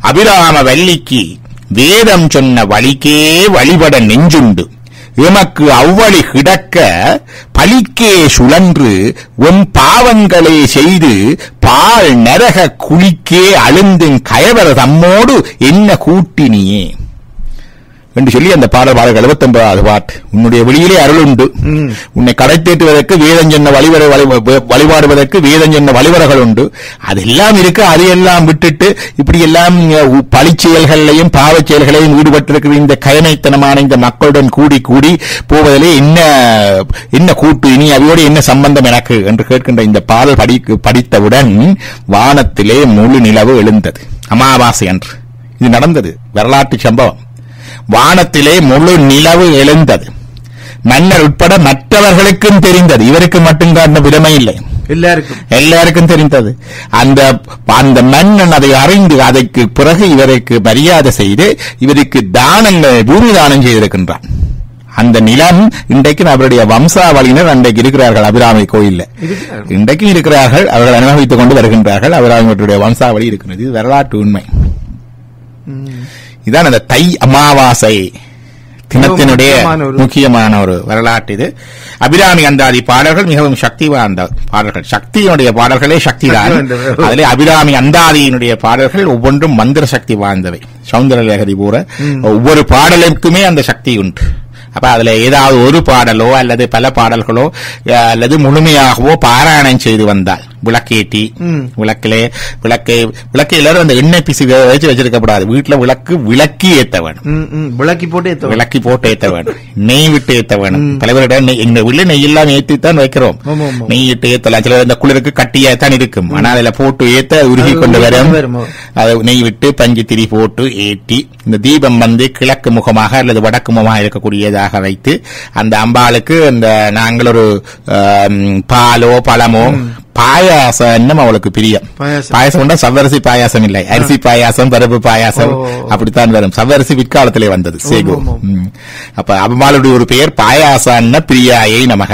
அபிராம வல்லிக்கு வேதம் சொன்ன வழிக்கே வழிபட நெஞ்சுண்டு. எமக்கு அவ்வழி கிடக்க பலிக்கே சுழன்று உன் பாவங்களே செய்து பால் நரக குளிக்கே அழுந்தும் கயவர் தம்மோடு என்ன கூட்டினியே? என்று சொல்லி அந்த பாடல் பாடல் எழுபத்தொன்பதாவது பாட்டு. உன்னுடைய வெளியிலே அருள் உண்டு. உன்னை கடை தேற்றுவதற்கு வேதம் சொன்ன வழிவர வழி- வழிபாடுவதற்கு வேதம் சொன்ன வழிவரகள் உண்டு. அதெல்லாம் இருக்கு. அதையெல்லாம் விட்டுட்டு இப்படி எல்லாம் பழிச் செயல்களையும் பாவச் செயல்களையும் ஈடுபட்டிருக்கிற இந்த கயனைத்தனமான இந்த மக்களுடன் கூடி கூடி போவதிலே என்ன என்ன கூட்டு இனி அவையோடு என்ன சம்பந்தம் எனக்கு என்று கேட்கின்ற இந்த பாடல் படி படித்தவுடன் வானத்திலே முழு நிலவு எழுந்தது. அமாவாசை அன்று. இது நடந்தது. வரலாற்று சம்பவம். வானத்திலே முழு நிலவு எழுந்தது. மன்னர் உட்பட மற்றவர்களுக்கும் தெரிந்தது. இவருக்கு மட்டும்தான் அந்த விடமை இல்லை. எல்லாருக்கும். எல்லாருக்கும் தெரிந்தது. அந்த அந்த மன்னன் அதை அறிந்து அதற்கு பிறகு இவருக்கு மரியாதை செய்து இவருக்கு தானங்கள் பூமி தானம் செய்திருக்கின்றான். அந்த நிலம் இன்றைக்கு அவருடைய வம்சாவளியினர் அன்றைக்கு இருக்கிறார்கள் அபிராமி கோயில்ல. இன்றைக்கும் இருக்கிறார்கள் அவர்கள் அனுபவித்துக் கொண்டு வருகின்றார்கள் அபிராமியுடைய வம்சாவளி இருக்கிறது. இது வரலாற்று உண்மை. இதான் அந்த தை அமாவாசை தினத்தினுடைய முக்கியமான ஒரு- வரலாற்று இது. அபிராமி அந்தாதி பாடல்கள் மிகவும் சக்தி வாய்ந்த பாடல்கள். சக்தியினுடைய பாடல்களே சக்திதான். சக்தி வாய்ந்தவை. அதிலே அபிராமி அந்தாதியினுடைய பாடல்கள் ஒவ்வொன்றும் மந்திர சக்தி வாய்ந்தவை. சௌந்தரலேகரி பூர ஒவ்வொரு பாடலுக்குமே அந்த சக்தி உண்டு. அப்ப அதுல ஏதாவது ஒரு பாடலோ அல்லது பல பாடல்களோ அல்லது முழுமையாகவோ பாராயணம் செய்து வந்தால் விளக்கேற்றி ம். விளக்கிலே விளக்கை விளக்கை எல்லாரும் அந்த எண்ணெய் பிசு வச்சு வச்சிருக்கப்படாது. வீட்டுல விளக்கு விளக்கி ஏத்த வேணும். விளக்கி போட்டு ஏத்த விளக்கி போட்டு ஏத்த வேணும். நெய் விட்டு ஏத்த வேணும். தலைவரிடம் எங்க வீட்டுல நெய் எல்லாம் ஏத்தித்தான் வைக்கிறோம். ஆமா, ஆமா. நெய் இட்டு ஏத்தலாம். சில இந்த குளிருக்கு கட்டியாத்தான் இருக்கும். ஆனா அதுல போட்டு ஏத்த உருகி கொண்டு வரும். வரும். அதை நெய் விட்டு பஞ்சு திரி போட்டு ஏற்றி இந்த தீபம் வந்து கிழக்கு முகமாக அல்லது வடக்கு முகமாக இருக்கக்கூடியதாக வைத்து அந்த அம்பாளுக்கு அந்த நாங்கள் ஒரு பாலோ பழமோ பாயாசம் அவளுக்கு பிரியம் பாயாசம். உண்டா சவ்வரிசி பாயாசம் இல்லை அரிசி பாயாசம் பருப்பு பாயாசம். அப்படித்தான் வரும் சவ்வரிசி பிற்காலத்திலே வந்தது சேகு. அப்ப அம்பாளுடைய ஒரு பெயர் பாயாசன்ன பிரியாயை நமக.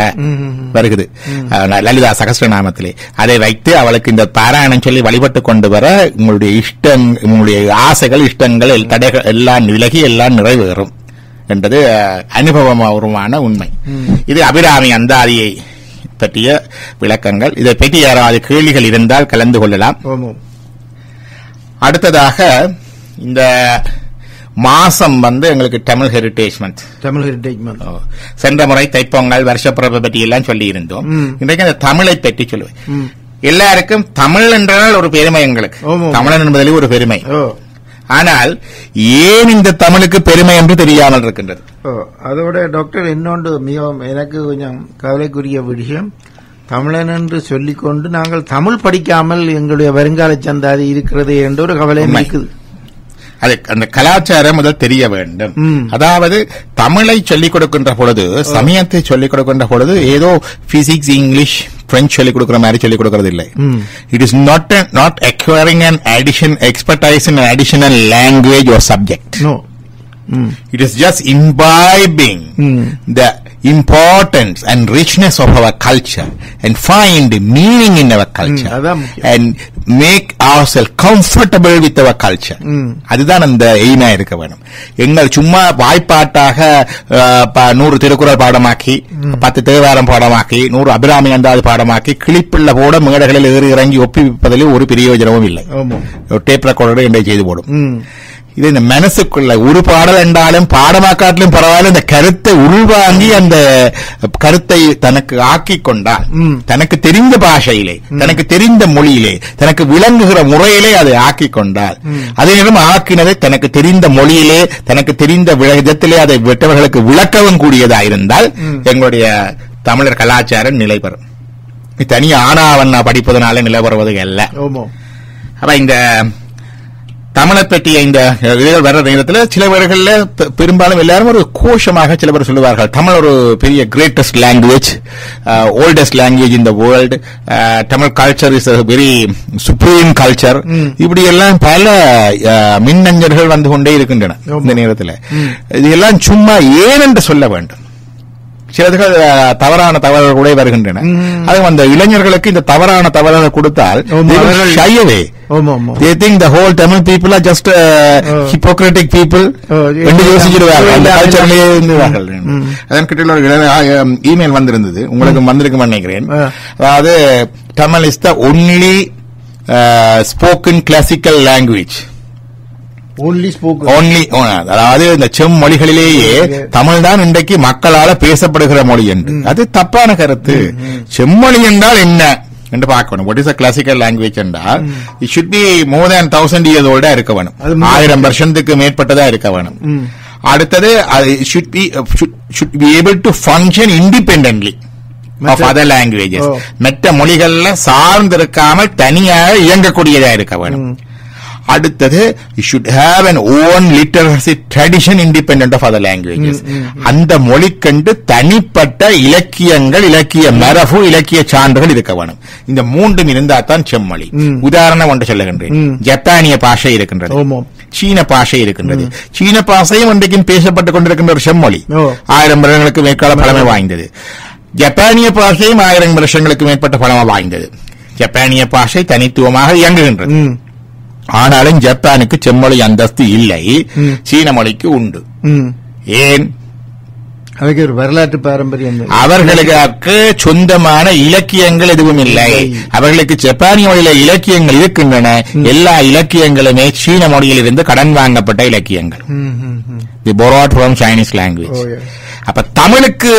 வருகிறது அஹ், லலிதா சகஸ்ரநாமத்திலே அதை வைத்து அவளுக்கு இந்த பாராயணம் சொல்லி வழிபட்டு கொண்டு வர உங்களுடைய இஷ்டம் உங்களுடைய ஆசைகள் இஷ்டங்கள் தடைகள் எல்லாம் விலகி எல்லாம் நிறைவேறும் என்பது அனுபவபூர்வமான உண்மை இது அபிராமி அந்தாதியை பற்றிய விளக்கங்கள் இதை பற்றி யாராவது கேள்விகள் இருந்தால் கலந்து கொள்ளலாம். அடுத்ததாக இந்த மாசம் வந்து எங்களுக்கு Tamil heritage month Tamil heritage month. சென்ற முறை தைப்பொங்கல் வருஷப்பிறப்பை பற்றி எல்லாம் சொல்லி இருந்தோம். இன்றைக்கு அந்த தமிழை பற்றி சொல்லுவேன். எல்லாருக்கும் தமிழ் என்றால் ஒரு பெருமை எங்களுக்கு. தமிழன் என்பதிலே ஒரு பெருமை ஆனால் ஏன் இந்த தமிழுக்கு பெருமை என்று தெரியாமல் இருக்கின்றது ஓ அதோட டாக்டர் இன்னொன்று மிகவும் எனக்கு கொஞ்சம் கவலைக்குரிய விஷயம் தமிழன் என்று சொல்லிக்கொண்டு நாங்கள் தமிழ் படிக்காமல் எங்களுடைய வருங்கால சந்தாதி இருக்கிறது என்ற ஒரு கவலை உண்மை. இருக்குது அது அந்த கலாச்சாரம் முதல் தெரிய வேண்டும். அதாவது தமிழை சொல்லிக் கொடுக்கின்ற பொழுது சமயத்தை சொல்லிக் கொடுக்கின்ற பொழுது ஏதோ பிசிக்ஸ் இங்கிலீஷ் பிரெஞ்சு சொல்லிக் கொடுக்கிற மாதிரி சொல்லிக் கொடுக்கறது இல்லை. It is not not acquiring an addition expertise in an additional language or subject no hmm it is just imbibing Mm. the importance and richness of our culture and find meaning in our culture Mm, அதான் முக்கியம். and make ourselves comfortable with our culture. Mm. அதுதான் அந்த எய்மா இருக்க வேணும். எங்கள் சும்மா வாய்ப்பாட்டாக நூறு திருக்குறள் பாடமாக்கி பத்து தேவாரம் பாடமாக்கி நூறு அபிராமி அந்தாது பாடமாக்கி கிளிப்பிள்ள போட மேடைகளில் ஏறி இறங்கி ஒப்பிப்பதில் ஒரு பிரயோஜனமும் இல்லை. டேப் ரெக்கார்டரை என்னை செய்து போடும். இது இந்த மனசுக்குள்ள ஒரு பாடல் என்றாலும் பாடமாக்காட்டிலும் பரவாயில்ல. இந்த கருத்தை உள்வாங்கி அந்த கருத்தை தனக்கு ஆக்கி கொண்டால். தனக்கு தெரிந்த பாஷையிலே தனக்கு தெரிந்த மொழியிலே தனக்கு விளங்குகிற முறையிலே அதை ஆக்கி கொண்டால் அதே நேரம் ஆக்கினதை தனக்கு தெரிந்த மொழியிலே தனக்கு தெரிந்த விதத்திலே அதை விட்டவர்களுக்கு விளக்கவும் கூடியதா இருந்தால் எங்களுடைய தமிழர் கலாச்சாரம் நிலை பெறும். இது தனி ஆனாவண்ணா படிப்பதனால நிலை பெறுவது அல்ல. அப்ப இந்த தமிழை பற்றிய இந்த இதுகள் வர்ற நேரத்தில் சில பேர்கள்ல பெரும்பாலும் எல்லாரும் ஒரு கோஷமாக சில பேர் சொல்லுவார்கள். தமிழ் ஒரு பெரிய greatest language oldest language in the world Tamil culture is very supreme culture இப்படி எல்லாம் பல அஹ், மின்னஞ்சல்கள் வந்து கொண்டே இருக்கின்றன இந்த நேரத்தில். இது எல்லாம் சும்மா ஏன் என்று சொல்ல வேண்டும்? சிலதுகள் தவறான தவறுகள் கூட வருகின்றன. அதுவும் அந்த இளைஞர்களுக்கு இந்த தவறான தவறுகளை கொடுத்தால் uh, Oh. hypocritic people. Oh, yeah. என்று யோசிச்சிருவார்கள் அந்த இல்ல, கல்ச்சர்லயே இருந்துவார்கள். அதன் கிட்ட ஒரு இமெயில் வந்திருந்தது. உங்களுக்கு வந்திருக்கும் நினைக்கிறேன். அதாவது Tamil is the only spoken classical language only அதாவது இந்த செம்மொழிகளிலேயே தமிழ் தான் இன்றைக்கு மக்களால பேசப்படுகிற மொழி என்று. அது தப்பான கருத்து. செம்மொழி என்றால் என்ன? என்று பார்க்கணும். What is a classical language என்றால் it should be more than thousand years ஓல்டா இருக்க வேணும். ஆயிரம் வருஷத்துக்கு மேற்பட்டதா இருக்க வேணும். அடுத்தது should be should be able to function independently of மற்ற- அதர் லாங்குவேஜஸ். மற்ற மொழிகள்ல சார்ந்திருக்காமல் தனியாக இயங்கக்கூடியதா இருக்க வேணும். அடுத்தது should have an own literacy tradition independent of other languages அந்த மொழிக்கண்டு தனிப்பட்ட இலக்கியங்கள் இலக்கிய மரபு இலக்கிய சான்றுகள் இருக்க வேணும். இந்த மூன்றும் இருந்தா தான் செம்மொழி உதாரணம் ஒன்று சொல்லுகின்றேன். ஜப்பானிய பாஷை இருக்கின்றது. சீன பாஷை இருக்கின்றது. சீன பாஷையும் இன்றைக்கும் பேசப்பட்டுக் கொண்டிருக்கின்ற ஒரு செம்மொழி. ஆயிரம் வருடங்களுக்கு மேற்கால பழமை வாய்ந்தது. ஜப்பானிய பாஷையும் ஆயிரம் வருஷங்களுக்கு மேற்பட்ட பழமை வாய்ந்தது. ஜப்பானிய பாஷை தனித்துவமாக இயங்குகின்றது. ஆனாலும் ஜப்பானுக்கு செம்மொழி அந்தஸ்து இல்லை. சீன மொழிக்கு உண்டு. ஏன்? அதுக்கு ஒரு வரலாற்று பாரம்பரியம். அவர்களுக்கு சொந்தமான இலக்கியங்கள் எதுவும் இல்லை. அவர்களுக்கு ஜப்பானிய மொழியில இலக்கியங்கள் இருக்கின்றன. எல்லா இலக்கியங்களுமே சீன மொழியில் இருந்து கடன் வாங்கப்பட்ட இலக்கியங்கள். தி Chinese language. Oh, yeah. அப்ப தமிழுக்கு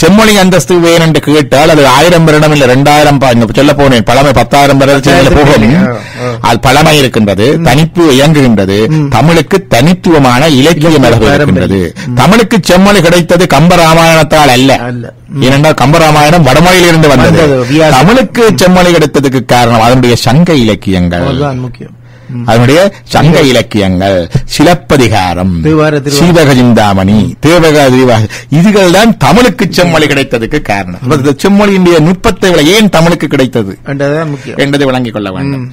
செம்மொழி அந்தஸ்து வேணும் என்று கேட்டால் அது ஆயிரம் வருடம் இல்ல ரெண்டாயிரம் சொல்ல போனேன். பழமை பத்தாயிரம் வருடத்தில் போகும். அது பழமை இருக்கின்றது தனிப்பு இயங்குகின்றது தமிழுக்கு தனித்துவமான இலக்கிய மரபு இருக்கின்றது. தமிழுக்கு செம்மொழி கிடைத்தது கம்ப ராமாயணத்தால் அல்ல. ஏனென்றால் கம்ப ராமாயணம் வடமொழியிலிருந்து வந்தது. தமிழுக்கு செம்மொழி கிடைத்ததுக்கு காரணம் அதனுடைய சங்க இலக்கியங்கள். முக்கியம். அதனுடைய சங்க இலக்கியங்கள் சிலப்பதிகாரம். சீவக சிந்தாமணி தேவக இதுகள் தான் தமிழுக்கு செம்மொழி கிடைத்ததுக்கு காரணம். செம்மொழியினுடைய நுட்பத்தை விட ஏன் தமிழுக்கு கிடைத்தது? என்பதை விளங்கிக் கொள்ள வேண்டும்.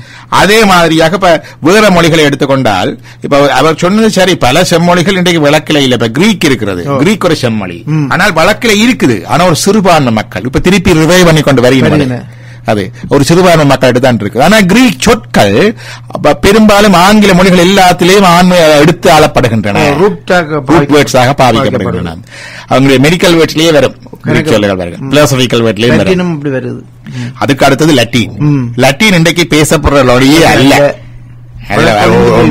அதே மாதிரியாக இப்ப வேற மொழிகளை எடுத்துக்கொண்டால் இப்ப அவர் சொன்னது சரி பல செம்மொழிகள் இன்றைக்கு வழக்கில இல்ல. இப்ப கிரீக் இருக்கிறது. கிரீக் ஒரு செம்மொழி. ஆனால் வழக்கில இருக்குது. ஆனா ஒரு சிறுபான்மை மக்கள் இப்ப திருப்பி ரிவைவ் பண்ணி கொண்டு வருகின்றன வருகின்றன. அது ஒரு சிறுபான்மை மக்கள் தான் இருக்கு. ஆனா கிரீக் சொற்கள் பெரும்பாலும் ஆங்கில மொழிகள் எல்லாத்திலேயும் ஆண்மை எடுத்து ஆளப்படுகின்றன. பாவிக்கப்படுகின்றன அவங்களுடைய மெடிக்கல் வேர்ட்ஸ்லயே வரும். பிலோசபிக்கல் வேர்ட்லயும் அதுக்கு அடுத்தது ம். லத்தீன் இன்றைக்கு பேசப்படுற மொழியே அல்ல அல்ல. அல்ல, ஒரு- ஒரு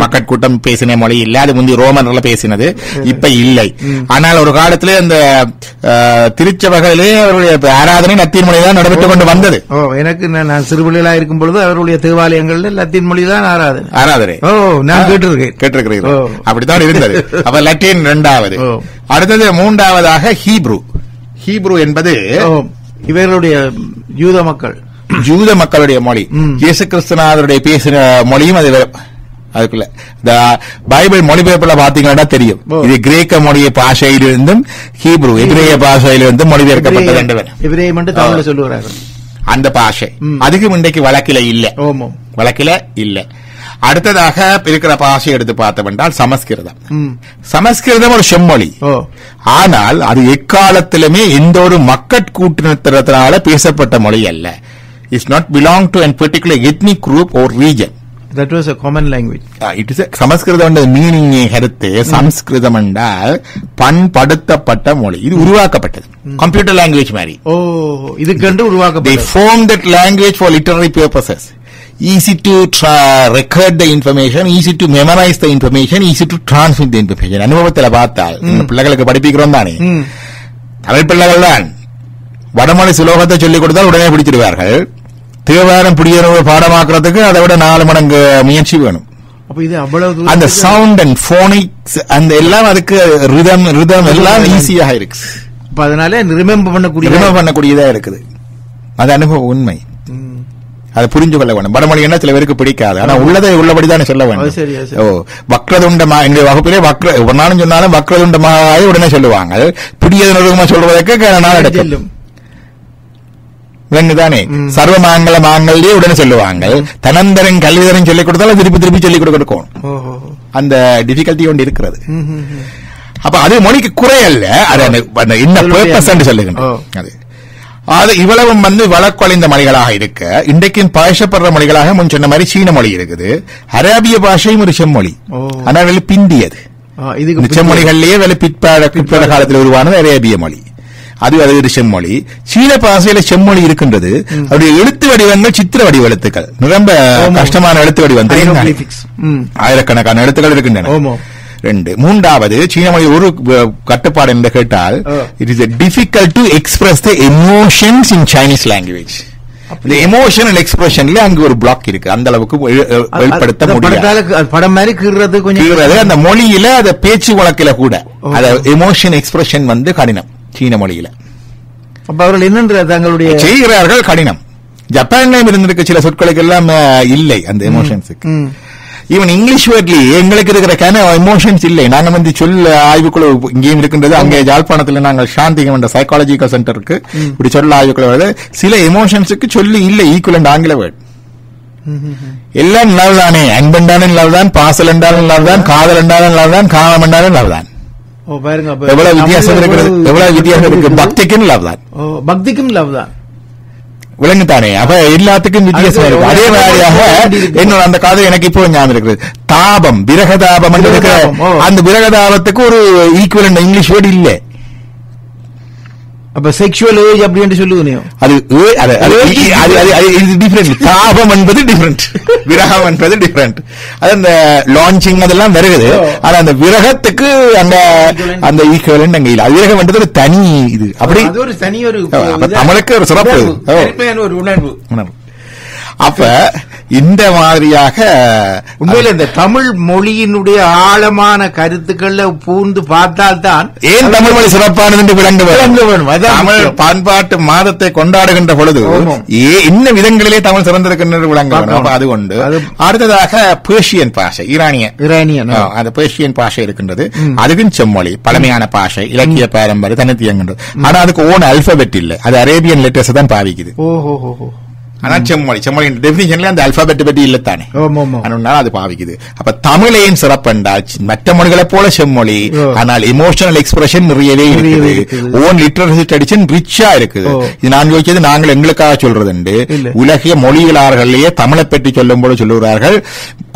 மக்கள் கூட்டம் பேசின மொழி இல்ல. அது முந்தி ரோமன்ல பேசினது. இப்ப இல்லை. ஆனால் ஒரு காலத்திலே அந்த திருச்சபைகளிலே அவருடைய ஆராதனை லத்தீன் மொழி தான் நடைபெற்றுக் கொண்டு வந்தது. எனக்கு நான் சிறுபிள்ளைகளா இருக்கும் பொழுது அவருடைய தேவாலயங்கள்ல லத்தீன் மொழி தான் ஆராதனை. ஆராதனை. ஓ நான் கேட்டிருக்கேன். கேட்டிருக்கிறீர்கள். அப்படித்தான் இருந்தது. அப்ப லத்தீன் இரண்டாவது. அடுத்தது மூன்றாவதாக ஹீப்ரு. ஹீப்ரு என்பது இவர்களுடைய யூத மக்கள். ஜூத மக்களுடைய மொழி. இயேசு கிறிஸ்துநாதருடைய பேசின மொழியும் அது. அதுக்குள்ள. இந்த பைபிள் மொழிபெயர்ப்புல பாத்தீங்கன்னா தெரியும். இது கிரேக்க மொழிய பாஷையிலிருந்தும் ஹீப்ரு எபிரேய பாஷையிலிருந்தும் மொழிபெயர்க்கப்பட்டது தமிழ்ல சொல்லுகிறார்கள் அந்த பாஷை. ம். அதுக்கும் இன்றைக்கு வழக்கில இல்ல. ஓமோ வழக்கில இல்ல. அடுத்ததாக இருக்கிற பாஷை எடுத்து பார்த்தோம் என்றால் சமஸ்கிருதம் சமஸ்கிருதம் ஒரு செம்மொழி. ஆனால் அது எக்காலத்திலுமே எந்த ஒரு மக்கட்கூட்டினத்தினால பேசப்பட்ட மொழி அல்ல. It's not belong to an particular ethnic group or region that was a common language it is Sanskrit meaning கருத்து சம்ஸ்கிருதம் என்றால் பண்படுத்தப்பட்ட மொழி. இது உருவாக்கப்பட்டது. கம்ப்யூட்டர் லாங்குவேஜ் மாதிரி. ஓ இதுக்கென்று உருவாக்கப்பட்டது. Formed that language for literary purposes. Easy to tra- record the information, easy to memorize the information, easy to transmit the information. அனுபவத்துல பார்த்தால் பிள்ளைகளுக்கு படிப்பிக்கிறோம் தானே. தமிழ் பிள்ளைகள் தான். வடமொழி சுலோகத்தை சொல்லிக் கொடுத்தால் உடனே பிடிச்சிடுவார்கள். தேவாரம் புடிய பாடமாக்குறதுக்கு அதை விட நாலு மடங்கு முயற்சி வேணும். அந்த சவுண்ட் அண்ட் போனிக்ஸ் அந்த எல்லாம் அதுக்கு ரிதம் ரிதம் எல்லாம் ஈஸியாக இருக்கு. அதனால ரிமெம்பர் பண்ணக்கூடிய ரிமூவ் பண்ணக்கூடியதா இருக்குது. அது அனுபவம் உண்மை. அதை புரிஞ்சு கொள்ள வேண்டும் வடமொழி என்ன சில பேருக்கு பிடிக்காது. ஆனா உள்ளதை உள்ளபடி தானே சொல்ல வேண்டும். ஓ வக்ரதுண்டமா என்னுடைய வகுப்பிலே வக்ர ஒரு நாளும் சொன்னாலும் வக்ரதுண்டமாக உடனே சொல்லுவாங்க. பிடியது நொறுக்கமா சொல்வதற்கு க- நாள் எடுக்கும். செல்லும். தானே சர்வ மாங்கல மாங்கல்யே உடனே சொல்லுவாங்க. தனந்தரன் கல்விதரன் சொல்லிக் கொடுத்தாலும் திருப்பி திருப்பி சொல்லிக் கொடுக்கணும். அந்த டிஃபிகல்ட்டி ஒன்று இருக்கிறது. அப்ப அது மொழிக்கு குறை அல்ல அது என்ன? பர்பஸ். சொல்லுகின்றோம் அது. அது இவ்வளவும் வந்து வழக்கொழிந்த மொழிகளாக இருக்க இன்றைக்கும் பேசப்படுற மொழிகளாக முன் சொன்ன மாதிரி சீன மொழி இருக்குது. அரேபிய பாஷையும் ஒரு செம்மொழி. ஆனால் பிந்தியது செம்மொழிகள்லயே வெளி பிற்பாட பிற்பாட. காலத்தில் உருவானது அரேபிய மொழி. அது அது ஒரு செம்மொழி. சீன பாஷையில செம்மொழி இருக்கின்றது. அவருடைய எழுத்து வடிவங்கள் சித்திர வடிவ எழுத்துக்கள் ரொம்ப. கஷ்டமான எழுத்து வடிவம். ஆயிரக்கணக்கான எழுத்துக்கள் இருக்கின்றன. ரெண்டு. மூன்றாவது சீன மொழி ஒரு கட்டுப்பாடு என்று கேட்டால். It is difficult to express the emotions in Chinese language இந்த எமோஷனல் எக்ஸ்பிரஷன்ல அங்க ஒரு பிளாக் இருக்கு. அந்த அளவுக்கு அது- வெளிப்படுத்த அது முடியாது. அது படம் மாதிரி கொஞ்சம் அந்த மொழியில அந்த பேச்சு வழக்கில கூட. அத எமோஷன் எக்ஸ்பிரஷன் வந்து கடினம். சீன மொழியில. அப்ப அவர்கள் என்னன்ற தங்களுடைய செய்கிறார்கள் கடினம். ஜப்பான்லயும் இருந்திருக்க சில சொற்களுக்கு எல்லாம் இல்லை அந்த எமோஷன்ஸுக்கு. ஈவன் இங்கிலீஷ் வேர்ட்லயே எங்களுக்கு இருக்கிற கன எமோஷன்ஸ் இல்லை. நாங்க வந்து சொல்ல ஆய்வுக்குழு இங்கேயும் இருக்கின்றது அங்கே யாழ்ப்பாணத்துல நாங்கள் சாந்திகம் என்ற சைக்காலஜிக்கல் சென்டருக்கு இப்படி சொல்ல ஆய்வுக்குழு சில எமோஷன்ஸுக்கு சொல்லி இல்லை ஈக்குவலண்ட் ஆங்கில வேர்ட் எல்லாம் லவ் தானே அன்பென்றாலும் லவ் தான் பாசல் என்றாலும் லவ் தான் காதல் என்றாலும் லவ் தான் காமம் என்றாலும் லவ் தான் பாருங்க எவ்வளவு வித்தியாசம் இருக்கிறது எவ்வளவு வித்தியாசம் இருக்கு. பக்திக்கும் லவ் தான் பக்திக்கும் லவ் தான் விலங்கு தானே அப்ப எல்லாத்துக்கும் வித்தியாசம் அது இருக்கு அதே மாதிரியாக. என்னோட அந்த கதை எனக்கு இப்போ ஞாபகம் இருக்குது தாபம் விரகதாபம். அந்த விரகதாபத்துக்கு ஒரு ஈக்குவலண்ட் இங்கிலீஷ் வேர்டு இல்ல அப்ப செக்ஷுவல் ஏஜ் அப்படின்னு சொல்லுவீங்க அது ஏ- அது- different. தாபம் என்பது டிஃபரெண்ட் விரகம் என்பது டிஃபரெண்ட் அது அந்த லான்ச்சிங் அதெல்லாம் வருகுது. ஓ. ஆனா அந்த விரகத்துக்கு அந்த அந்த ஈக்குவலண்ட் அங்க இல்ல. விரகம் என்றது ஒரு தனி இது. அப்படி ஒரு தனி ஒரு தமிழுக்கு ஒரு சிறப்பு. ஒரு உணர்வு. உணர்வு. அப்ப இந்த மாதிரியாக உண்மையில இந்த தமிழ் மொழியினுடைய ஆழமான கருத்துக்கள்ல பூந்து பார்த்தால்தான் ஏன் தமிழ் மொழி சிறப்பானது என்று விளங்க. அதான் தமிழ். பண்பாட்டு மாதத்தை கொண்டாடுகின்ற பொழுது இன்ன விதங்களிலே தமிழ் சிறந்திருக்கின்றது விளங்க. அப்ப அது அது- அடுத்ததாக பேர்ஷியன் பாஷை ஈரானிய. இரானியன் ஆ, அந்த பேர்ஷியன் பாஷை இருக்கின்றது. அதுக்கும் செம்மொழி பழமையான பாஷை இலக்கிய பாரம்பரிய தனித்தியங்கின்றது ஆனா அதுக்கு ஓன் அல்பபெட் இல்ல. அது அரேபியன் லெட்டர்ஸ் தான் பாவிக்குது. ஓஹோ ஆனா செம்மொழி செம்மொழி டெபினிஷன்ல அந்த அல்பாபெட் பற்றி இல்லத்தானே அதனால அது பாவிக்குது அப்ப தமிழையும் சிறப்பென்றால் மற்ற மொழிகளை போல செம்மொழி. ஆனால் எமோஷனல் எக்ஸ்பிரஷன் நிறையவே இருக்குது. ஓன் லிட்டரசி ட்ரெடிஷன் ரிச்சா இருக்குது. இது நான் யோசிச்சது நாங்கள் எங்களுக்காக சொல்றதுண்டு இல்ல. உலகிய மொழிகளார்களே தமிழை பற்றி சொல்லும் போது சொல்லுகிறார்கள்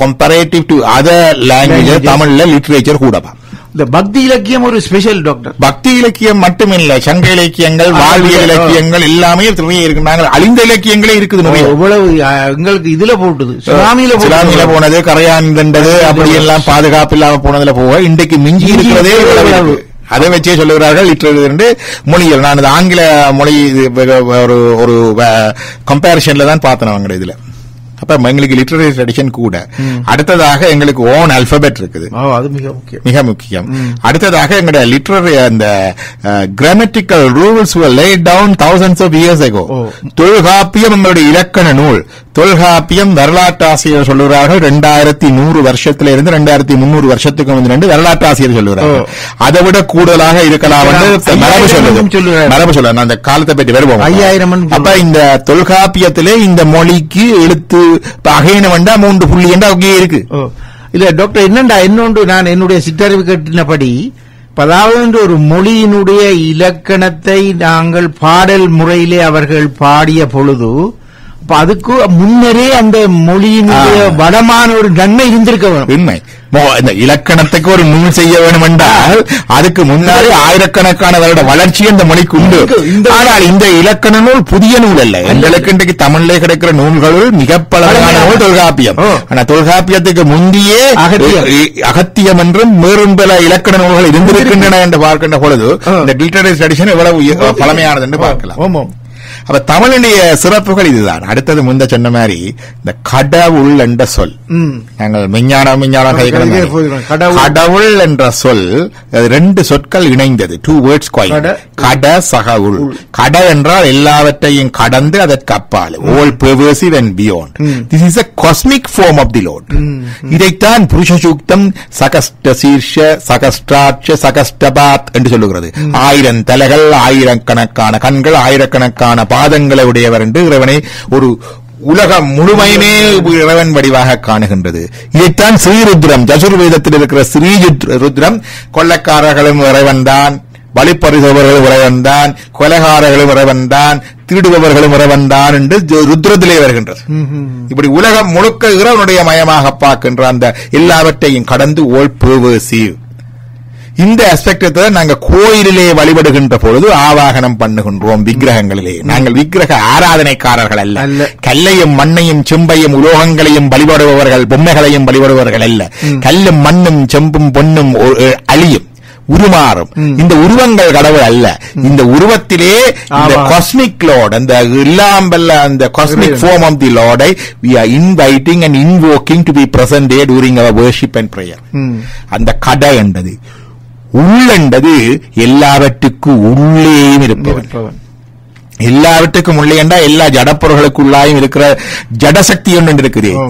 கம்பேரேட்டிவ் டு அதர் லாங்குவேஜ். தமிழ்ல லிட்டரேச்சர் கூடவா இந்த பக்தி இலக்கியம் ஒரு ஸ்பெஷல் டாக்டர் பக்தி இலக்கியம் மட்டுமில்ல. சங்க இலக்கியங்கள் வாழ்வியல். இலக்கியங்கள் எல்லாமே நிறைய இருக்கு நாங்கள் அழிந்த இலக்கியங்களே இருக்குது நிறைய இவ்வளவு எங்களுக்கு இதுல போட்டுது. சுனாமியில சுனாமியில போனது கரையாண்டது அப்படி எல்லாம் பாதுகாப்பு இல்லாம போனதுல போக இன்றைக்கு மிஞ்சி இருக்கிறதே. அதை வச்சே சொல்லுகிறார்கள் லிட்டரேச்சர் என்று மொழிகள். நான் ஆங்கில மொழி ஒரு ஒரு கம்பேரிஷன்ல தான் பார்த்தேன் அவங்க இதுல. அப்ப எங்களுக்கு லிட்டரேச்சர் ட்ரெடிஷன் கூட. அடுத்ததாக எங்களுக்கு ஓன் அல்பபெட் இருக்குது. அது மிக முக்கியம். மிக முக்கியம். அடுத்ததாக எங்களுடைய லிட்டரரி அந்த grammatical rules laid down thousands of years ago. Oh. Tolkappiyam எங்களுடைய இலக்கண நூல். தொல்காப்பியம் வரலாற்று ஆசிரியர் சொல்லுகிறார்கள். ரெண்டாயிரத்தி நூறு வருஷத்துல இருந்து ரெண்டாயிரத்தி முன்னூறு வருஷத்துக்கு வந்து ரெண்டு வரலாற்று ஆசிரியர் சொல்லுகிறார்கள். அதை விட கூடுதலாக இருக்கலாம். மரபு சொல்லுது. மரபு சொல்ல அந்த காலத்தை பற்றி வருவோம் ஐயாயிரம் அப்ப இந்த தொல்காப்பியத்திலே இந்த மொழிக்கு எழுத்து அகைன வந்தா மூன்று புள்ளி என்றா அங்கே இருக்கு. இல்ல டாக்டர் என்னண்டா இன்னொன்று நான் என்னுடைய சிற்றறிவு கட்டினபடி அதாவது ஒரு மொழியினுடைய இலக்கணத்தை நாங்கள் பாடல் முறையிலே அவர்கள் பாடிய பொழுது அப்ப அதுக்கு முன்னரே அந்த மொழியினுடைய ஆ. வடமான ஒரு நன்மை இருந்திருக்க வேணும் உண்மை இந்த இலக்கணத்துக்கு ஒரு நூல் செய்ய வேண்டும் என்றால் அதுக்கு முன்னாடி ஆயிரக்கணக்கான வருட வளர்ச்சி இந்த மொழிக்கு உண்டு ஆனால் இந்த இலக்கண நூல் புதிய நூல் அல்ல எங்களுக்கு இன்றைக்கு தமிழிலே கிடைக்கிற நூல்களுள் மிக பழமையான. நூல் தொல்காப்பியம். ஆனா தொல்காப்பியத்துக்கு முந்தியே அகத்தியம். என்றும் மேலும் பல இலக்கண நூல்கள் இருந்திருக்கின்றன என்று பார்க்கின்ற பொழுது. இந்த லிட்டரேச்சர் ட்ரெடிஷன் எவ்வளவு பழமையானது என்று பார்க்கலாம் அப்ப தமிழுடைய சிறப்புகள் இதுதான். அடுத்தது முந்த சொன்ன மாதிரி இந்த கடவுள் என்ற சொல். நாங்கள் விஞ்ஞானம் விஞ்ஞானம் கடவுள். என்ற சொல் ரெண்டு சொற்கள் இணைந்தது. Two words. கோயில் கட சகவுள் கட என்றால் எல்லாவற்றையும் கடந்து அதற்கு அப்பால். All pervasive and beyond this is a cosmic form of the lord இதைத்தான் புருஷ சூக்தம் சகஸ்ட சீர்ஷ சகஸ்டாட்ச சகஸ்டபாத் என்று சொல்லுகிறது. ஆயிரம் தலைகள் ஆயிரக்கணக்கான கண்கள் ஆயிரக்கணக்கான பாதங்களை உடையவர் என்று இறைவனை ஒரு உலகம் முழுமையுமே இறைவன் வடிவாக காணுகின்றது. இதைத்தான் ஸ்ரீருத்ரம் ஜசுர்வேதத்தில் இருக்கிற ஸ்ரீ ருத்ரம் கொள்ளக்காரர்களும் இறைவன்தான் வழிப்பறிதவர்களும் இறைவன்தான் கொலைகாரர்களும் இறைவன்தான் திருடுபவர்களும் இறைவன்தான் என்று ஜ- ருத்ரத்திலே வருகின்றது. இப்படி உலகம் முழுக்க இறைவனுடைய மயமாக பார்க்கின்ற அந்த எல்லாவற்றையும் கடந்து ஓல் pervasive இந்த அஸ்பெக்டத்தை நாங்க கோயிலிலே வழிபடுகின்ற பொழுது ஆவாகனம் பண்ணுகின்றோம் விக்கிரகங்களிலே. நாங்கள் விக்கிரக ஆராதனைக்காரர்கள் அல்ல. கல்லையும் மண்ணையும் செம்பையும் உலோகங்களையும் வழிபடுபவர்கள் பொம்மைகளையும் வழிபடுபவர்கள் அல்ல. கல்லும் மண்ணும் செம்பும் பொன்னும் அழியும் உருமாறும். இந்த உருவங்கள் கடவுள் அல்ல. இந்த உருவத்திலே இந்த. காஸ்மிக் லார்ட் அந்த இல்லாம்பல்ல அந்த காஸ்மிக் இறைவன். form of the lord I we are inviting and invoking to be present there during our worship and prayer. ம். அந்த கடை என்றது. உள்ளென்பது எல்லாவற்றுக்கும் உள்ளேயும் இருப்பவன். எல்லாவற்றுக்கும் உள்ளே என்றா எல்லா ஜடப்பொருள்களுக்குள்ளாயும் இருக்கிற ஜடசக்தி ஒன்று இருக்குது.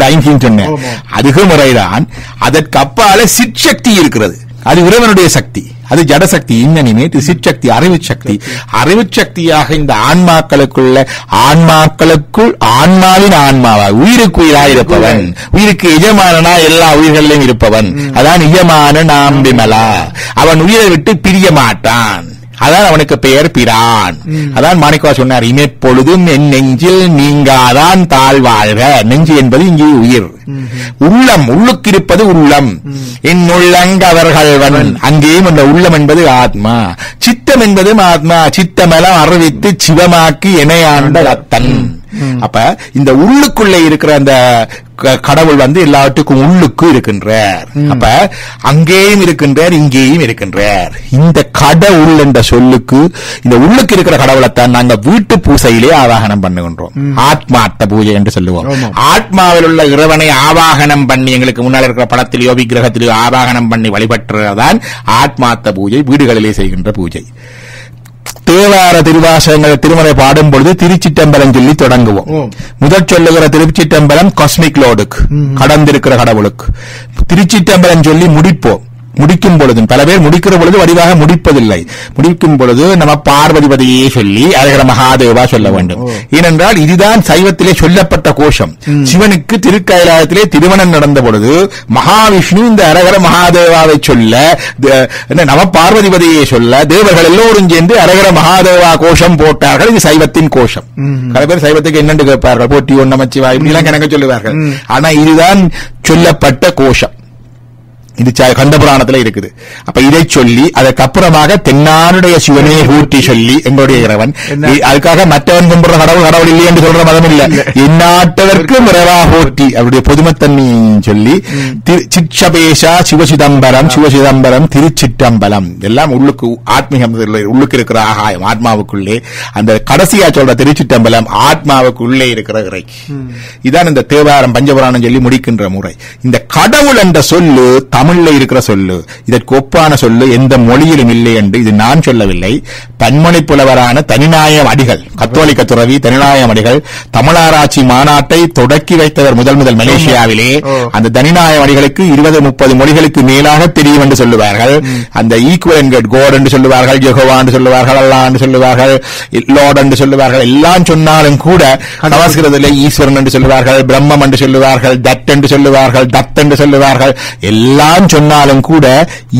ஐன்ஸ்டீன் சொன்னேன். அதுக்கு முறைதான். அதற்கு அப்பால சிற்சக்தி இருக்கிறது. அது இறைவனுடைய சக்தி. அது ஜடசக்தி இன்னனிமேட் சிற்சக்தி அறிவு சக்தி அறிவு சக்தியாக இந்த ஆன்மாக்களுக்குள்ள ஆன்மாக்களுக்குள் ஆன்மாவின் ஆன்மாவா உயிருக்கு உயிராய் இருப்பவன் உயிருக்கு எஜமானனா எல்லா உயிர்களிலும் இருப்பவன். அதான் எஜமான நாம் விமலா அவன் உயிரை விட்டு பிரிய மாட்டான் அதான் அவனுக்கு பெயர் பிரான். அதான் மாணிக்கவா சொன்னார் இமைப்பொழுதும் என் நெஞ்சில் நீங்காதான் தாழ்வாழ்க நெஞ்சு என்பது இங்கே உயிர். உள்ளம் உள்ளுக்கிருப்பது உள்ளம். என் உள்ளங்கவர்கள் அங்கேயும் அந்த உள்ளம் என்பது ஆத்மா. சித்தம் என்பதும் ஆத்மா. சித்தமெல்லாம் அறிவித்து சிவமாக்கி இணையாண்ட ரத்தன் அப்ப இந்த உள்ளுக்குள்ளே இருக்கிற அந்த கடவுள் வந்து எல்லாத்துக்கும் உள்ளுக்கு இருக்கின்றார். அப்ப அங்கேயும் இருக்கின்றார் இங்கேயும் இருக்கின்றார். இந்த கடவுள் என்ற சொல்லுக்கு இந்த உள்ளுக்கு இருக்கிற கடவுளைத்தான் நாங்க வீட்டு பூசையிலே ஆவாகனம் பண்ணுகின்றோம். ஆத்மார்த்த பூஜை என்று சொல்லுவோம். ஆத்மாவில் உள்ள இறைவனை ஆவாகனம் பண்ணி எங்களுக்கு முன்னால் இருக்கிற படத்திலேயோ விக்கிரகத்திலேயோ ஆவாகனம் பண்ணி வழிபட்டுறதுதான் ஆத்மார்த்த பூஜை வீடுகளிலே செய்கின்ற பூஜை. தேவார திருவாசகங்கள் திருமறை பாடும் பொழுது திருச்சிட்டம்பலம் சொல்லி தொடங்குவோம். முதல் சொல்லுகிற திருச்சிட்டம்பலம் காஸ்மிக் லோடுக்கு கடந்திருக்கிற கடவுளுக்கு. திருச்சிட்டம்பலம் சொல்லி முடிப்போம். முடிக்கும் பொழுது பல பேர் முடிக்கிற பொழுது வடிவாக முடிப்பதில்லை. முடிக்கும் பொழுது நம்ம பார்வதிபதியே சொல்லி அழகர மகாதேவா சொல்ல வேண்டும். ஏனென்றால் இதுதான் சைவத்திலே சொல்லப்பட்ட கோஷம். சிவனுக்கு திருக்கைலாயத்திலே திருமணம் நடந்த பொழுது மகாவிஷ்ணு இந்த அரகர மகாதேவாவை சொல்ல நம பார்வதிபதியை சொல்ல தேவர்கள் எல்லோரும் சேர்ந்து அரகர மகாதேவா கோஷம் போட்டார்கள். இது சைவத்தின் கோஷம். பல பேர் சைவத்துக்கு என்னென்று கேட்பார்கள்? போட்டி ஒன் நமச்சிவா இப்படி எல்லாம் கணக்கு சொல்லுவார்கள் ஆனா இதுதான் சொல்லப்பட்ட கோஷம். இது கண்டபுராணத்துல இருக்குது. அப்ப இதை சொல்லி அதற்கப்புறமாக தென்னாடுடைய சிவனே ஊட்டி சொல்லி எங்களுடைய இறைவன் அதுக்காக மற்றவன் கும்பிடுற கடவுள் கடவுள் இல்லை என்று சொல்ற மதம் இல்ல. எந்நாட்டவர்க்கு மிரவா போட்டி அவருடைய பொதுமத்தன்மையையும் சொல்லி சிற்றபேஷா சிவசிதம்பரம் சிவசிதம்பரம் திருச்சிற்றம்பலம். எல்லாம் உள்ளுக்கு ஆத்மீகம் உள்ளுக்கு இருக்கிற ஆகாயம் ஆத்மாவுக்குள்ளே. அந்த கடைசியா சொல்ற திருச்சிற்றம்பலம் ஆத்மாவுக்குள்ளே இருக்கிற இறை. இதான் இந்த தேவாரம் பஞ்சபுராணம் சொல்லி முடிக்கின்ற முறை. இந்த கடவுள் என்ற சொல்லு தமிழ்ல இருக்கிற சொல்லு இதற்கு ஒப்பான சொல்லு எந்த மொழியிலும் இல்லை என்று இது நான் சொல்லவில்லை. பன்மொழி புலவரான தனிநாயம் அடிகள் கத்தோலிக்க துறவி தனிநாயம் அடிகள் தமிழாராய்ச்சி மாநாட்டை தொடக்கி வைத்தவர் முதல் முதல் மலேசியாவிலே. அந்த தனிநாயம் அடிகளுக்கு இருபது முப்பது மொழிகளுக்கு மேலாக தெரியும் என்று சொல்லுவார்கள். அந்த ஈக்குவல் கட் கோட் என்று சொல்லுவார்கள் ஜெகோவா என்று சொல்லுவார்கள் அல்லா என்று சொல்லுவார்கள் லார்ட் என்று சொல்லுவார்கள். எல்லாம் சொன்னாலும் கூட சமஸ்கிருதத்திலே ஈஸ்வரன் என்று சொல்லுவார்கள் பிரம்மம் என்று சொல்லுவார்கள் தட் என்று சொல்லுவார்கள் தத் என்று சொல்லுவார்கள். எல்லாம் என்னதான் சொன்னாலும் கூட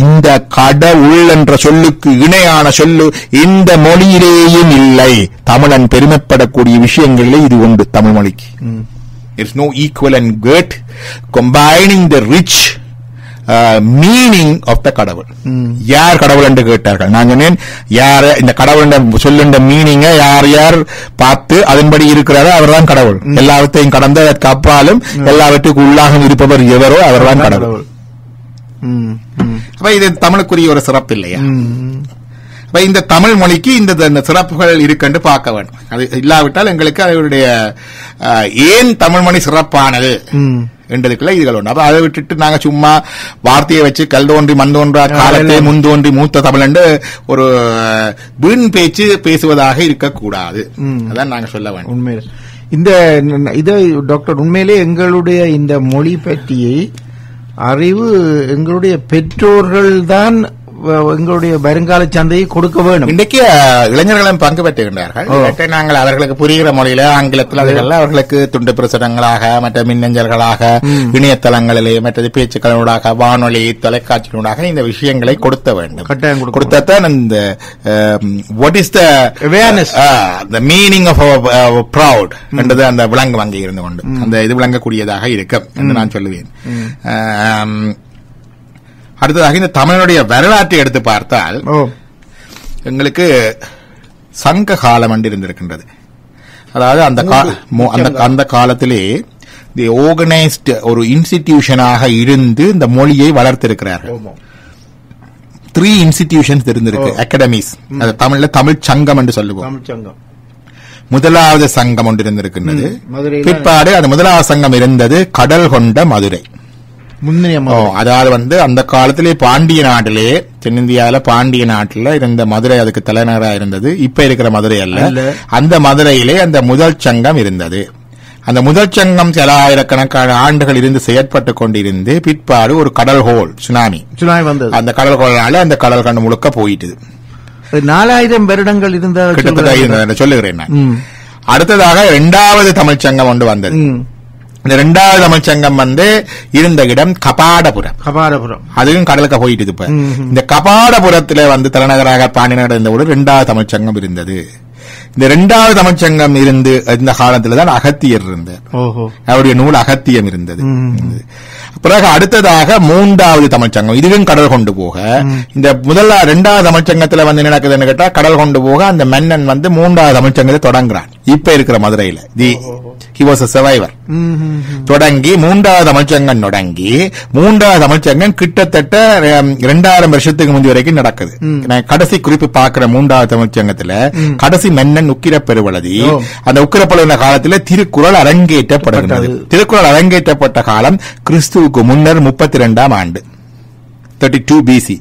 இந்த கடவுள் என்ற சொல்லுக்கு இணையான சொல்லு இந்த மொழியிலேயும் இல்லை. தமிழன் பெருமைப்படக்கூடிய விஷயங்களிலே இது உண்டு தமிழ் மொழிக்கு. It's no equal and good combining the rich meaning of the கடவுள். யார் கடவுள் என்று கேட்டார்கள்? நான் சொன்னேன் யார் இந்த கடவுள் சொல்லுண்ட மீனிங்க யார் யார் பார்த்து அதன்படி இருக்கிறாரோ அவர்தான் கடவுள். எல்லாவற்றையும் கடந்து அப்பாலும் எல்லாவற்றுக்கும் உள்ளாக இருப்பவர் எவரோ அவர்தான் கடவுள். ம், ம், அப்ப இது தமிழுக்குரிய ஒரு சிறப்பு இல்லையா. அப்ப இந்த தமிழ் மொழிக்கு இந்த சிறப்புகள் இருக்குன்னு பார்க்க வேண்டும். அது இல்லாவிட்டால் எங்களுக்கு அதனுடைய ஏன் தமிழ் மொழி சிறப்பானது. என்றதுக்குள்ள இதுகள் ஒன்று அப்ப அதை விட்டுட்டு நாங்க சும்மா வார்த்தையை வச்சு கல் தோன்றி மண் தோன்றா காலத்தை முன் தோன்றி மூத்த தமிழ் என்று ஒரு வீண் பேச்சு பேசுவதாக இருக்கக்கூடாது. அதான் நாங்க சொல்ல வேண்டும். உண்மையில. இந்த இதை டாக்டர் உண்மையிலே எங்களுடைய இந்த மொழி பற்றியை அறிவு எங்களுடைய பெற்றோர்கள் தான் எங்களுடைய வருங்கால சந்தையை கொடுக்க வேணும். இன்றைக்கு இளைஞர்களும் பங்கு பெற்றுகின்றார்கள் நாங்கள் அவர்களுக்கு புரிகிற மொழியில ஆங்கிலத்தில் அதுகள் அவர்களுக்கு துண்டு பிரசுரங்களாக மற்ற மின்னஞ்சல்களாக இணையதளங்களிலே மற்றது பேச்சுக்களூடாக வானொலி தொலைக்காட்சியினூடாக இந்த விஷயங்களை கொடுத்த வேண்டும். கட்டாயம். கொடுத்தத்தான் இந்த what is the Awareness. The meaning of proud என்றது அந்த விலங்கு வங்கி இருந்து கொண்டு. அந்த இது விளங்கக்கூடியதாக இருக்கும் என்று நான் சொல்லுவேன். அடுத்ததாக இந்த தமிழனுடைய வரலாற்றை எடுத்து பார்த்தால் எங்களுக்கு சங்க காலம் என்று இருந்திருக்கின்றது. அதாவது அந்த அந்த அந்த காலத்திலே தி ஆர்கனைஸ்ட் ஒரு இன்ஸ்டிடியூஷனாக இருந்து இந்த மொழியை வளர்த்திருக்கிறார்கள். த்ரீ இன்ஸ்டிடியூஷன்ஸ் இருந்திருக்கு அகாடமிஸ் அது தமிழ்ல தமிழ் சங்கம் என்று சொல்லுவோம். முதலாவது சங்கம் ஒன்று இருந்திருக்கின்றது. பிற்பாடு அந்த முதலாவது சங்கம் இருந்தது கடல் கொண்ட மதுரை. முன்னிய அதாவது வந்து அந்த காலத்திலே பாண்டிய நாட்டிலே தென்னிந்தியாவில பாண்டிய நாட்டுல இருந்த மதுரை அதுக்கு தலைநகரா இருந்தது. இப்ப இருக்கிற மதுரை அல்ல. அந்த மதுரையிலே அந்த முதல் சங்கம் இருந்தது. அந்த முதல் சங்கம் சில ஆயிரக்கணக்கான ஆண்டுகள் இருந்து செயற்பட்டு கொண்டிருந்து பிற்பாடு ஒரு கடல் ஹோல் சுனாமி சுனாமி வந்தது. அந்த கடல் ஹோல்னால அந்த கடல் கண்டு முழுக்க போயிட்டுது நாலாயிரம் வருடங்கள் இருந்த கிட்டத்தட்ட சொல்லுகிறேன் நான். அடுத்ததாக இரண்டாவது தமிழ்ச்சங்கம் ஒன்று வந்தது. இந்த இரண்டாவது தமிழ்ச்சங்கம் வந்து இருந்த இடம் கபாடபுரம். கபாரபுரம் அதுவும் கடலுக்கு போயிட்டு இப்ப. இந்த கபாடபுரத்துல வந்து தலைநகராக பாண்டியநாடு இருந்த ஒரு இரண்டாவது தமிழ்ச்சங்கம் இருந்தது. இந்த இரண்டாவது தமிழ்ச்சங்கம் இருந்து இந்த காலத்துல தான் அகத்தியர் இருந்தார். அவருடைய நூல் அகத்தியம் இருந்தது. பிறகு அடுத்ததாக மூன்றாவது தமிழ்ச்சங்கம் இதுவும் கடல் கொண்டு போக. இந்த முதல்ல இரண்டாவது தமிழ்ச்சங்கத்துல வந்து நடக்குதுன்னு கேட்டா கடல் கொண்டு போக அந்த மன்னன் வந்து மூன்றாவது தமிழ்ச்சங்கத்தை தொடங்குறான். இப்ப இருக்கிற மதுரையில. The he was a survivor. தொடங்கி மூன்றாவது தமிழ்ச்சங்கம் தொடங்கி மூன்றாவது தமிழ்ச்சங்கம் கிட்டத்தட்ட இரண்டாயிரம் வருஷத்துக்கு முந்தி வரைக்கும் நடக்குது கடைசி குறிப்பு பார்க்கிற மூன்றாவது தமிழ்ச்சங்கத்துல கடைசி மன்னன் உக்கிர பெருவளதி. அந்த உக்கிரப்படுகிற காலத்துல திருக்குறள் அரங்கேற்றப்படுகின்றது பட்டது. திருக்குறள் அரங்கேற்றப்பட்ட காலம் கிறிஸ்துவுக்கு முன்னர் முப்பத்தி ரெண்டாம் ஆண்டு தேர்ட்டி டூ பிசி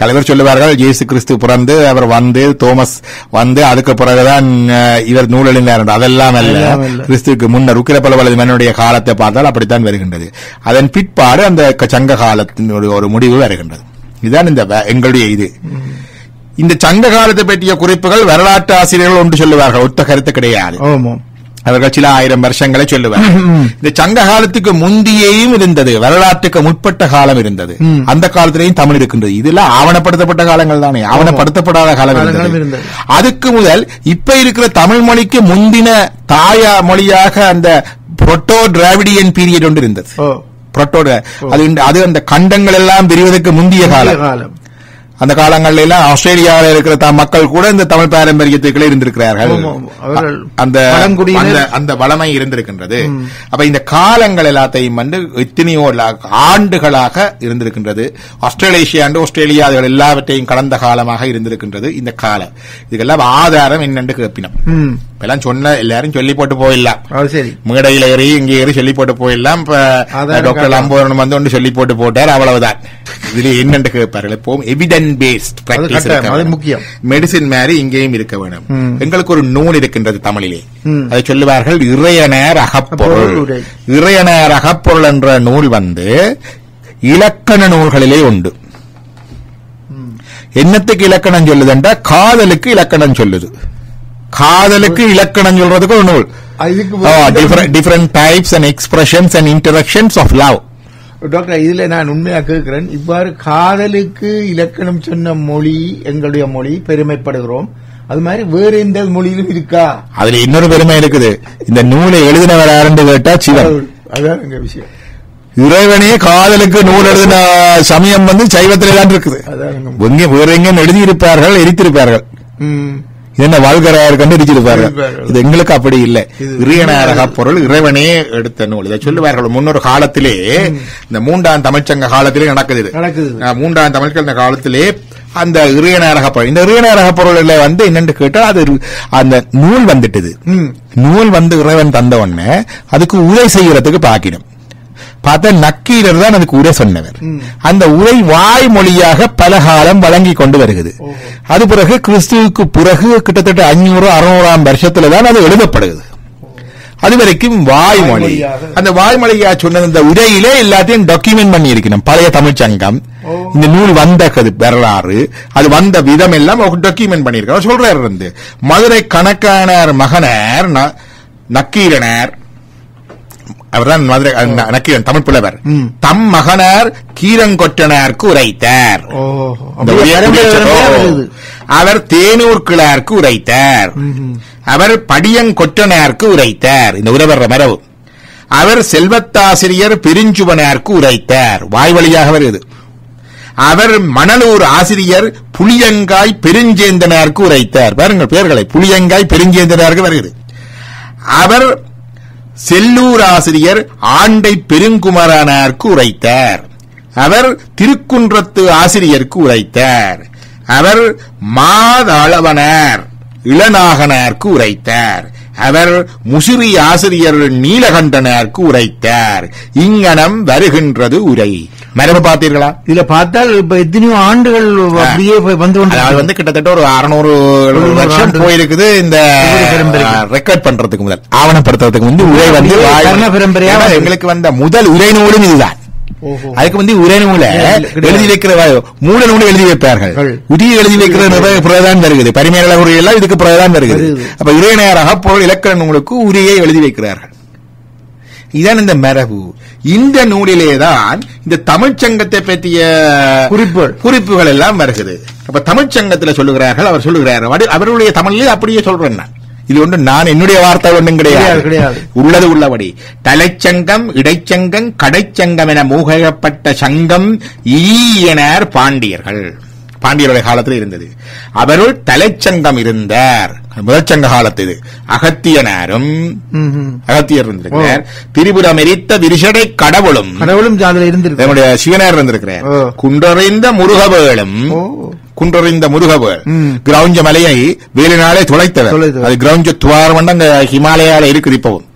கலைவர் சொல்லுவார்கள் இயேசு கிறிஸ்து பிறந்து அவர் வந்து தோமஸ் வந்து அதுக்கு பிறகுதான் இவர் நூலெழுந்தார். அதெல்லாம் அல்ல. கிறிஸ்துவுக்கு முன்னர் உக்கிரப்பலவலது மன்னனுடைய காலத்தை பார்த்தால் அப்படித்தான் வருகின்றது. அதன் பிற்பாடு அந்த சங்க காலத்தினுடைய ஒரு முடிவு வருகின்றது. இதுதான் இந்த எங்களுடைய இது. இந்த சங்க காலத்தை பற்றிய குறிப்புகள் வரலாற்று ஆசிரியர்கள் ஒன்று சொல்லுவார்கள். ஒத்த கருத்து கிடையாது. அவர்கள் சில ஆயிரம் வருஷங்களை சொல்லுவார்கள் இந்த சங்க காலத்துக்கு முந்தியேயும் இருந்தது வரலாற்றுக்கு முற்பட்ட காலம் இருந்தது. அந்த காலத்திலேயும் தமிழ் இருக்கின்றது. இதெல்லாம் ஆவணப்படுத்தப்பட்ட காலங்கள் தானே? ஆவணப்படுத்தப்படாத காலம் இருந்தது. அதுக்கு முதல் இப்ப இருக்கிற தமிழ் மொழிக்கு முந்தின தாயா மொழியாக அந்த புரோட்டோ டிராவிடியன் பீரியட் ஒன்று இருந்தது. ஓ. புரோட்டோ அது அது அந்த கண்டங்கள் எல்லாம் பிரிவதற்கு முந்திய காலம். அந்த காலங்கள்ல எல்லாம் ஆஸ்திரேலியாவில் இருக்கிற த- மக்கள் கூட இந்த தமிழ் பாரம்பரியத்துக்குள்ளே இருந்திருக்கிறார்கள். அந்த. அந்த- வளமை இருந்திருக்கின்றது. அப்ப இந்த காலங்கள் எல்லாத்தையும் வந்து எத்தனையோ ஆண்டுகளாக இருந்திருக்கின்றது. ஆஸ்திரேலேஷியா அண்டு ஆஸ்திரேலியா அதுகள் எல்லாவற்றையும் கடந்த காலமாக இருந்திருக்கின்றது இந்த காலம் இதுக்கெல்லாம் ஆதாரம் என்னென்று கேட்பினோம் ம். இப்பெல்லாம் சொன்ன எல்லாரும் சொல்லி போட்டு போயிடலாம் சரி. மேடையில ஏறி இங்க ஏறி சொல்லி போட்டு போயிடலாம். இப்ப டாக்டர். லம்போதரன் வந்து ஒன்று சொல்லி போட்டு போட்டார் அவ்வளவுதான். இதுல என்னென்று கேட்பார்கள்? இப்போ எவிடன்ஸ் பேஸ்ட் அது முக்கியம். மெடிசின் மாதிரி இங்கேயும் இருக்க வேணும். எங்களுக்கு ஒரு நூல் இருக்கின்றது தமிழிலே. அதை சொல்லுவார்கள் இறையனர் அகப்பொருள். இறையனர் அகப்பொருள் என்ற நூல் வந்து இலக்கண நூல்களிலே உண்டு. என்னத்துக்கு இலக்கணம் சொல்லுதுன்றா காதலுக்கு இலக்கணம் சொல்லுது. காதலுக்கு இலக்கணம் சொல்றதுக்கு ஒரு நூல். different types and expressions and interactions of love. Doctor இதுல நான் உண்மையா கேட்கிறேன். இவ்வாறு காதலுக்கு இலக்கணம் சொன்ன மொழி எங்களுடைய மொழி பெருமைப்படுகிறோம். அது மாதிரி வேற எந்த மொழியிலும் இருக்கா? அதுல இன்னொரு பெருமை இருக்குது. இந்த நூலை எழுதினவர் யாருன்னு கேட்டா சிவன். அதான் எங்க விஷயம். இறைவனே காதலுக்கு நூல் எழுதின சமயம் வந்து சைவத்திலே தான் இருக்குது. வேற எங்கேயும் எழுதியிருப்பார்கள் எரித்திருப்பார்கள். என்ன வாழ்கிறார் கண்டு எரிச்சிருப்பார்கள் எரித்திருப்பார்கள். இது எங்களுக்கு அப்படி இல்லை. இறையனாரக பொருள் இறைவனே எடுத்த நூல். இதை சொல்லுவார்கள் முன்னொரு காலத்திலே இந்த மூன்றாம் தமிழ்ச்சங்க காலத்திலே நடக்குது. மூன்றாம் தமிழ்ச்சங்க காலத்திலே அந்த இறையனாரக பொருள் இந்த இறையனாரக பொருள்ல வந்து என்னன்னு கேட்டா அது அந்த நூல் வந்துட்டுது. நூல் வந்து இறைவன் தந்த உடனே அதுக்கு உரை செய்யறதுக்கு பாக்கிடும். பார்த்தா நக்கீரர் தான் அதுக்கு உரை சொன்னவர். அந்த உரை வாய்மொழியாக பல காலம் வழங்கி கொண்டு வருகிறது. அது பிறகு கிறிஸ்துவுக்கு பிறகு கிட்டத்தட்ட அஞ்சூறு அறுநூறாம் வருஷத்துல தான் அது எழுதப்படுகிறது. அது வரைக்கும் வாய்மொழி. அந்த வாய்மொழியா சொன்ன இந்த உரையிலே எல்லாத்தையும் டாக்குமெண்ட் பண்ணி இருக்கணும் பழைய தமிழ்ச்சங்கம். இந்த நூல் வந்த வரலாறு அது வந்த விதம் எல்லாம் டாக்குமெண்ட் பண்ணியிருக்காரு சொல்றாரு வந்து மதுரை கணக்கானார் மகனார் ந- நக்கீரனார் அவர்தான் மதுரை நக்கீரன் தமிழ் புலவர். தம் மகனார் கீரங்கொற்றனார்க்கு உரைத்தார். அவர் தேனூர் கிளார்க்கு உரைத்தார். அவர் படியங்கொற்றனார்க்கு உரைத்தார். இந்த உறவர மரபு. அவர் செல்வத்தாசிரியர் பெருஞ்சுவனார்க்கு உரைத்தார். வாய் வழியாக வருது. அவர் மணலூர் ஆசிரியர் புளியங்காய் பெருஞ்சேந்தனார்க்கு உரைத்தார். பாருங்கள் பேர்களை. புளியங்காய் பெருஞ்சேந்தனாருக்கு வருகிறது. அவர் செல்லூர் ஆசிரியர் ஆண்டை பெருங்குமரனாருக்கு உரைத்தார் அவர் திருக்குன்றத்து ஆசிரியருக்கு உரைத்தார் அவர் மாதளவனார் இளநாகனார்க்கு உரைத்தார் அவர் முசிறி ஆசிரியர் நீலகண்டனார்க்கு உரைத்தார் இங்கனம் வருகின்றது உரை. மரபு பார்த்தீர்களா இதுல பார்த்தால் இப்ப எத்தனையோ ஆண்டுகள் அப்படியே வந்து அதாவது வந்து கிட்டத்தட்ட ஒரு அறுநூறு வருஷம். போயிருக்குது இந்த. ரெக்கார்ட் பண்றதுக்கு முதல் ஆவணப்படுத்துறதுக்கு வந்து உரை வந்து பெரும்பெரியா. எங்களுக்கு வந்த முதல் உரை நூலும் இதுதான். அதுக்கு வந்து உரை நூலை. எழுதி வைக்கிற மூல நூலை எழுதி வைப்பார்கள் கள். உரிய எழுதி வைக்கிற பிறகுதான் வருகிறது பரிமையாளர் உரை எல்லாம் இதுக்கு பிறகுதான் வருகிறது. அப்ப இறைநேராக பொருள் இலக்கண நூலுக்கு உரையை எழுதி வைக்கிறார்கள் இதான் இந்த மரபு. இந்த நூலிலேதான் இந்த தமிழ்ச்சங்கத்தை பற்றிய குறிப்புகள். குறிப்புகள் எல்லாம் வருகிறது. அப்ப தமிழ்ச்சங்கத்துல சொல்லுகிறார்கள் அவர் சொல்லுகிறார். அவருடைய தமிழிலே அப்படியே சொல்றேன் இது ஒன்று நான் என்னுடைய வார்த்தை ஒன்றும் கிடையாது, கிடையாது. உள்ளது உள்ளபடி. தலைச்சங்கம் இடைச்சங்கம் கடைச்சங்கம் என மூகையப்பட்ட சங்கம் ஈயனார் பாண்டியர்கள். பாண்டியருடைய காலத்தில் இருந்தது. அவருள் தலைச்சங்கம் இருந்தார். முதல் சங்க காலத்து இது அகத்தியனாரும். அகத்தியர் இருந்திருக்கிறார் திரிபுரம் எரித்த விரிசடை கடவுளும் கடவுளும் நம்முடைய சிவனார் இருந்திருக்கிறார். குன்றறிந்த முருகவேளும். குன்றறிந்த முருகவேள். கிரௌஞ்ச மலையை வேலினாலே துளைத்தவர். அது கிரௌஞ்ச துவாரம் வந்து அங்க ஹிமாலயால இருக்குது இப்பவும்.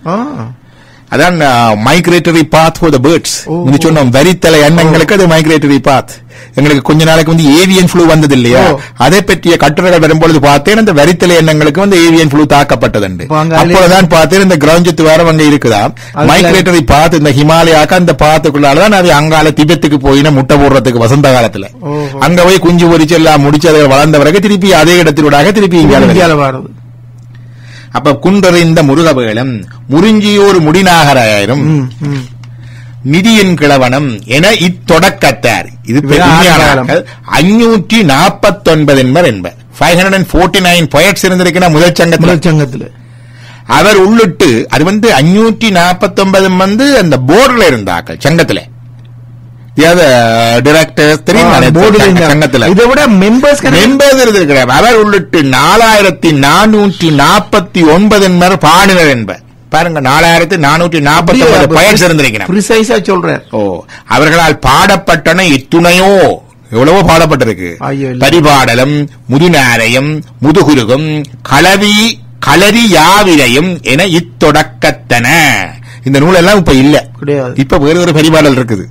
அதான் migratory path for the birds சொன்னோம் வரித்தலை எண்ணங்களுக்கு அது மைக்ரேட்டரி பாத் எங்களுக்கு கொஞ்ச நாளைக்கு வந்து ஏவியன் ஃப்ளூ வந்தது இல்லையா. அதை பற்றிய கட்டுரைகள் வரும்பொழுது பார்த்தேன் அந்த வரித்தலை எண்ணங்களுக்கு வந்து ஏவியன் ஃப்ளூ தாக்கப்பட்டதுண்டு அப்ப அங்க அதுல- அப்பொழுதுதான் பார்த்தேன் இந்த கிரௌஞ்சத்து வாரம் அங்க இருக்குதாம் அதுல- மைக்ரேட்டரி பாத் இந்த ஹிமாலயாக்கு அந்த பாத்துக்குள்ளாலதான் அது அங்கால திபெத்துக்கு போயின முட்டை போடுறதுக்கு வசந்த காலத்துல. அங்க போய் குஞ்சு பொரிச்சு எல்லாம் முடிச்சு அதை வளர்ந்த பிறகு திருப்பி அதே இடத்திலூடாக திருப்பி இங்க அப்ப குன்றறிந்த முருகவேலும் முறிஞ்சியூர் முடிநாகராயரும். நிதியின் கிழவனம் என இத்தொடக்கத்தார். இது அஞ்சூற்றி நாற்பத்தி ஒன்பது என்பர் என்பர். Five hundred and forty nine poets இருந்திருக்கிற முதல் சங்கத்தில். சங்கத்துல. அவர் உள்ளிட்டு அது வந்து அஞ்சூற்றி நாற்பத்தி ஒன்பது வந்து அந்த போர்டுல இருந்தாக்கள் சங்கத்துல. சங்கத்துல இதை விட மெம்பர்ஸ் மெம்பர்ஸ் இருந்திருக்கிறார் அவர் உள்ளிட்டு நாலாயிரத்தி நானூற்றி நாற்பத்தி ஒன்பது என்பர் பாடுனர் என்பர். பாருங்க நாலாயிரத்தி நானூற்றி நாற்பத்தி ஒன்பது பயன்ஸ் இருந்திருக்கிறார் பிரிசைஸா ஓ அவர்களால் பாடப்பட்டன இத்துணையோ எவ்வளவோ பாடப்பட்டிருக்கு. பரிபாடலும் முதுநாரையும் முதுகுருகும் களவி களரி யாவிரையும் என இத்தொடக்கத்தன. இந்த நூலெல்லாம் இப்ப இல்ல. இப்ப வேறு ஒரு பரிபாடல் இருக்குது.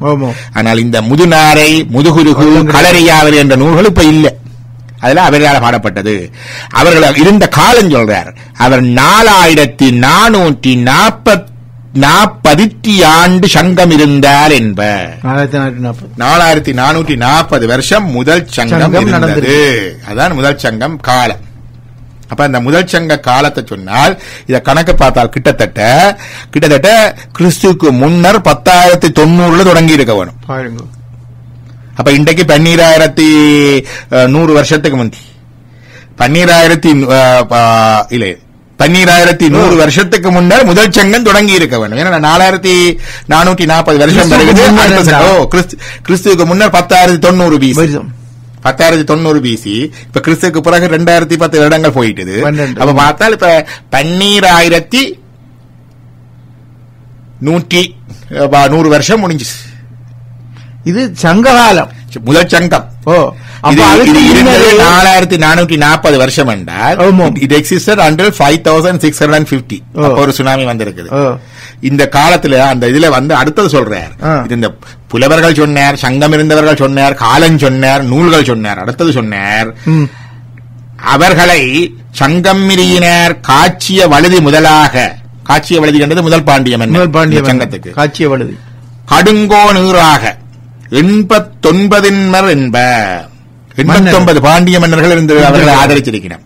ஆனால் இந்த முதுநாரை முதுகுருகு. களரியாவிரை என்ற நூல்கள் இப்ப இல்ல. அதெல்லாம் அவர்களால் பாடப்பட்டது. அவர்கள் இருந்த காலம் சொல்றார். அவர் நாலாயிரத்தி நானூற்றி நாற்பத் நாற்பதித்தி ஆண்டு சங்கம் இருந்தார் என்ப நாலாயிரத்தி நானூற்றி நாற்பது. வருஷம் முதல் சங்கம் நடந்திருக்கு. அதான் முதல் சங்கம் காலம். அப்ப அந்த முதல் சங்க காலத்தை சொன்னால் இத கணக்கு பார்த்தால் கிட்டத்தட்ட கிட்டத்தட்ட கிறிஸ்துக்கு முன்னர் பத்தாயிரத்தி தொண்ணூறுல தொடங்கி இருக்க வேணும். அப்ப இன்றைக்கு பன்னீராயிரத்தி நூறு வருஷத்துக்கு முந்தி. பன்னீராயிரத்தி இல்ல பன்னீராயிரத்தி நூறு வருஷத்துக்கு முன்னர் முதல் சங்கம் தொடங்கி இருக்க வேண்டும் ஏன்னா நாலாயிரத்தி நானூத்தி நாற்பது வருஷம் முன்னர் கிறிஸ்து- கிறிஸ்துவுக்கு முன்னர் பத்தாயிரத்தி தொண்ணூறு வருஷம். பத்தாயிரத்தி தொண்ணூறு பிசி இப்ப கிறிஸ்துக்கு பிறகு ரெண்டாயிரத்தி பத்து வருடங்கள் போயிட்டுது. அப்ப பார்த்தால் இப்ப பன்னீராயிரத்தி நூற்றி அஹ், ப- நூறு வருஷம் முடிஞ்சுச்சு இது சங்ககாலம் முதல் சங்கம் ஓ நாலாயிரத்தி நானூற்றி நாற்பது வருஷம் என்றால். இது existed until five thousand six hundred fifty. ஒரு சுனாமி வந்திருக்குது. இந்த காலத்துல அந்த இதுல வந்து அடுத்தது சொல்றார். இந்த புலவர்கள் சொன்னார் சங்கம் இருந்தவர்கள் சொன்னார் காலம் சொன்னார் நூல்கள் சொன்னார் அடுத்தது சொன்னார். அவர்களை சங்கம் மிரியினர் காட்சிய வழுதி முதலாக காட்சிய வழுதி என்றது முதல் பாண்டியம்? முதல் பாண்டிய இந்த சங்கத்துக்கு. காட்சிய வழுதி. கடுங்கோ நீராக எண்பத்தொன்பதின்மர் என்ப எண்பத்தொன்பது பாண்டிய மன்னர்கள் இருந்து அவர்களை ஆதரிச்சிருக்கிறார்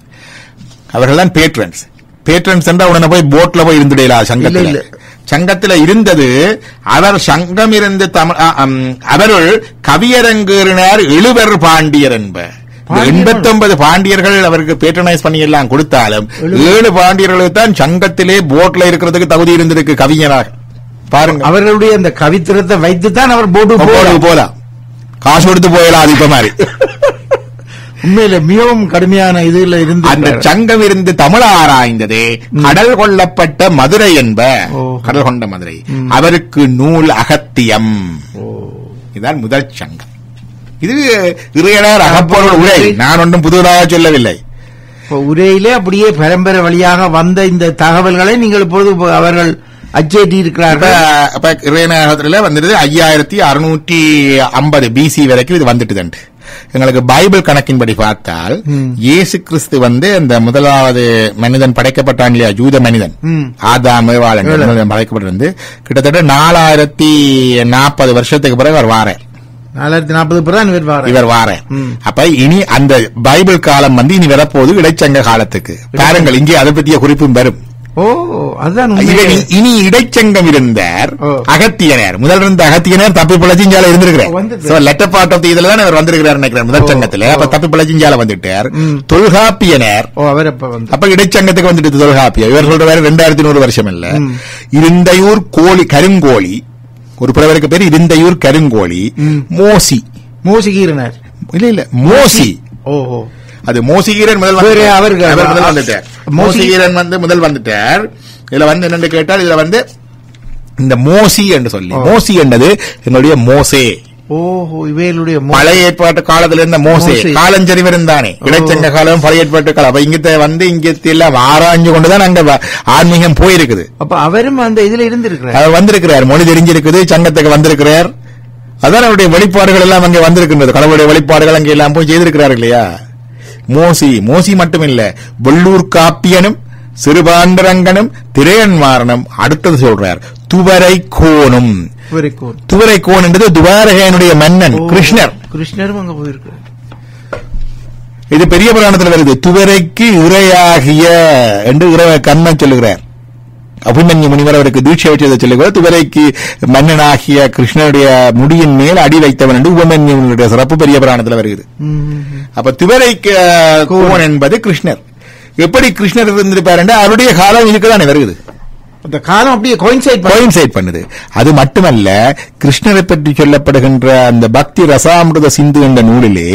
அவர்கள் தான் பேட்ரன்ஸ் பேட்ரன்ஸ் என்றா உடனே போய் போட்ல போய் இருந்துடலா சங்கத்தில்? சங்கத்துல இருந்தது அவர் சங்கம் இருந்து தமிழ் அவருள் கவியரங்கேறினார் எழுவர் பாண்டியர் என்ப பாண்டியர்கள். எண்பத்தொன்பது பாண்டியர்கள் அவருக்கு பேட்ரனைஸ் பண்ணி எல்லாம் கொடுத்தாலும். ஏழு பாண்டியர்களுக்கு தான் சங்கத்திலே போட்ல இருக்கிறதுக்கு தகுதி இருந்திருக்கு கவிஞராக. பாருங்க. அவர்களுடைய அந்த கவித்திரத்தை வைத்துத்தான் அவர் போட்டு போலாம் காசு கொடுத்து போயலாம் அது இப்ப மாதிரி. உண்மையில மிகவும் கடுமையான இதுல இருந்து அந்த சங்கம் இருந்து தமிழ் ஆராய்ந்தது. கடல் கொள்ளப்பட்ட மதுரை என்ப. கடல் கொண்ட மதுரை. அவருக்கு நூல் அகத்தியம். இதுதான் முதல் சங்கம். இது இறையனார் அகப்பொருள் உரை. நான் ஒன்றும் புதுதாக சொல்லவில்லை. உரையிலே அப்படியே பரம்பரை வழியாக வந்த இந்த தகவல்களை நீங்கள் இப்பொழுது இப்ப அவர்கள் அச்சேற்றி இருக்கிறார்கள் இப்ப இறையனாகத்துல வந்துட்டு ஐயாயிரத்தி அறுநூற்றி ஐம்பது பிசி வரைக்கும் இது வந்துட்டுதுண்டு எங்களுக்கு பைபிள் கணக்கின்படி பார்த்தால் இயேசு கிறிஸ்து வந்து இந்த முதலாவது மனிதன் படைக்கப்பட்டான் இல்லையா? ஜூத மனிதன். மனிதன் படைக்கப்பட்டிருந்து கிட்டத்தட்ட நாலாயிரத்தி நாற்பது வருஷத்துக்கு பிறகு அவர் வாரேன் நாலாயிரத்தி நாற்பது இவர் வாரேன் அப்ப இனி அந்த பைபிள் காலம் வந்து இனி வரப்போகுது இடைச்சங்க காலத்துக்கு. பாருங்கள் இங்கே அதை பற்றிய குறிப்பும் வரும். ஓ அதுதான் இனி இடைச்சங்கம் இருந்தார். அகத்தியனர். முதல் இருந்த அகத்தியனர் தப்பி பிழைச்சிஞ்சால இருந்திருக்கிறார். part of the இதுல தான் அவர் வந்திருக்கிறார் நினைக்கிறேன் முதல். சங்கத்துல. அப்ப தப்பி பிழைச்சிஞ்சால வந்துட்டார். தொல்காப்பியனர். அப்ப இடைச்சங்கத்துக்கு வந்துட்டு தொல்காப்பியம். இவர் சொல்ற வேற ரெண்டாயிரத்தி நூறு வருஷம் இல்ல. இருந்தையூர் கோழி கருங்கோழி ஒரு புலவருக்கு பேர் இருந்தையூர் கருங்கோழி. மோசி. மூசிகீரனர். இல்ல இல்ல மோசி. ஓஹோ. அது மோசிகீரன் முதல் அவர் முதல் வந்துட்டார். மோசி- மோசிகீரன் வந்து முதல் வந்துட்டார். இதுல வந்து என்னன்னு கேட்டால் இதுல வந்து இந்த மோசி என்று சொல்லி. மோசி என்றது என்னுடைய மோசே. ஓஹோ இவைகளுடைய பழைய ஏற்பாட்டு காலத்துல இருந்த மோசே. மோசே. காலஞ்சரிவர் தானே இடைச்சங்க காலம் பழைய ஏற்பாட்டு காலம். அப்ப இங்கத்த வந்து இங்கத்த எல்லாம் ஆராய்ஞ்சு கொண்டுதான் அங்க ஆன்மீகம் போயிருக்குது. அப்ப அவரும் அந்த இதுல இருந்திருக்கிறார். அவர் வந்திருக்கிறார். மொழி தெரிஞ்சிருக்குது சங்கத்துக்கு வந்திருக்கிறார். அதான் அவருடைய வெளிப்பாடுகள் எல்லாம் அங்கே வந்திருக்கின்றது. கடவுளுடைய வெளிப்பாடுகள் அங்கே எல்லாம் போய் செய்திருக்கிறார் இல்லையா? மோசி மோசி மட்டுமில்ல வெள்ளூர் காப்பியனும் சிறுபாண்டரங்கனும் திரையன்மாறனும் அடுத்தது சொல்றார் துவரை கோனும் துவரை கோன் என்றது துவாரகையனுடைய மன்னன் கிருஷ்ணர். கிருஷ்ணரும் அங்க போயிருக்கார். இது பெரிய புராணத்தில் வருது துவரைக்கு இரையாகிய என்று இறை கண்ணன் சொல்லுகிறார். அபிமன்யு முனிவர் அவருக்கு தீட்சை வச்சதை சொல்லுகிறார் துவரைக்கு மன்னனாகிய கிருஷ்ணனுடைய முடியின் மேல் அடி வைத்தவன் என்று உபமன்யுடைய சிறப்பு பெரிய புராணத்தில் வருகிறது அப்ப துவரைக்கு கோவன் என்பது கிருஷ்ணர். எப்படி கிருஷ்ணர் இருந்திருப்பார் என்று அவருடைய காலம் இதுக்குதானே வருகிறது. அந்த காலம் அப்படியே கோயின்சைட் கோயின்சைட் பண்ணுது. அது மட்டுமல்ல கிருஷ்ணரை பற்றி சொல்லப்படுகின்ற அந்த பக்தி ரசாமிருத சிந்து என்ற நூலிலே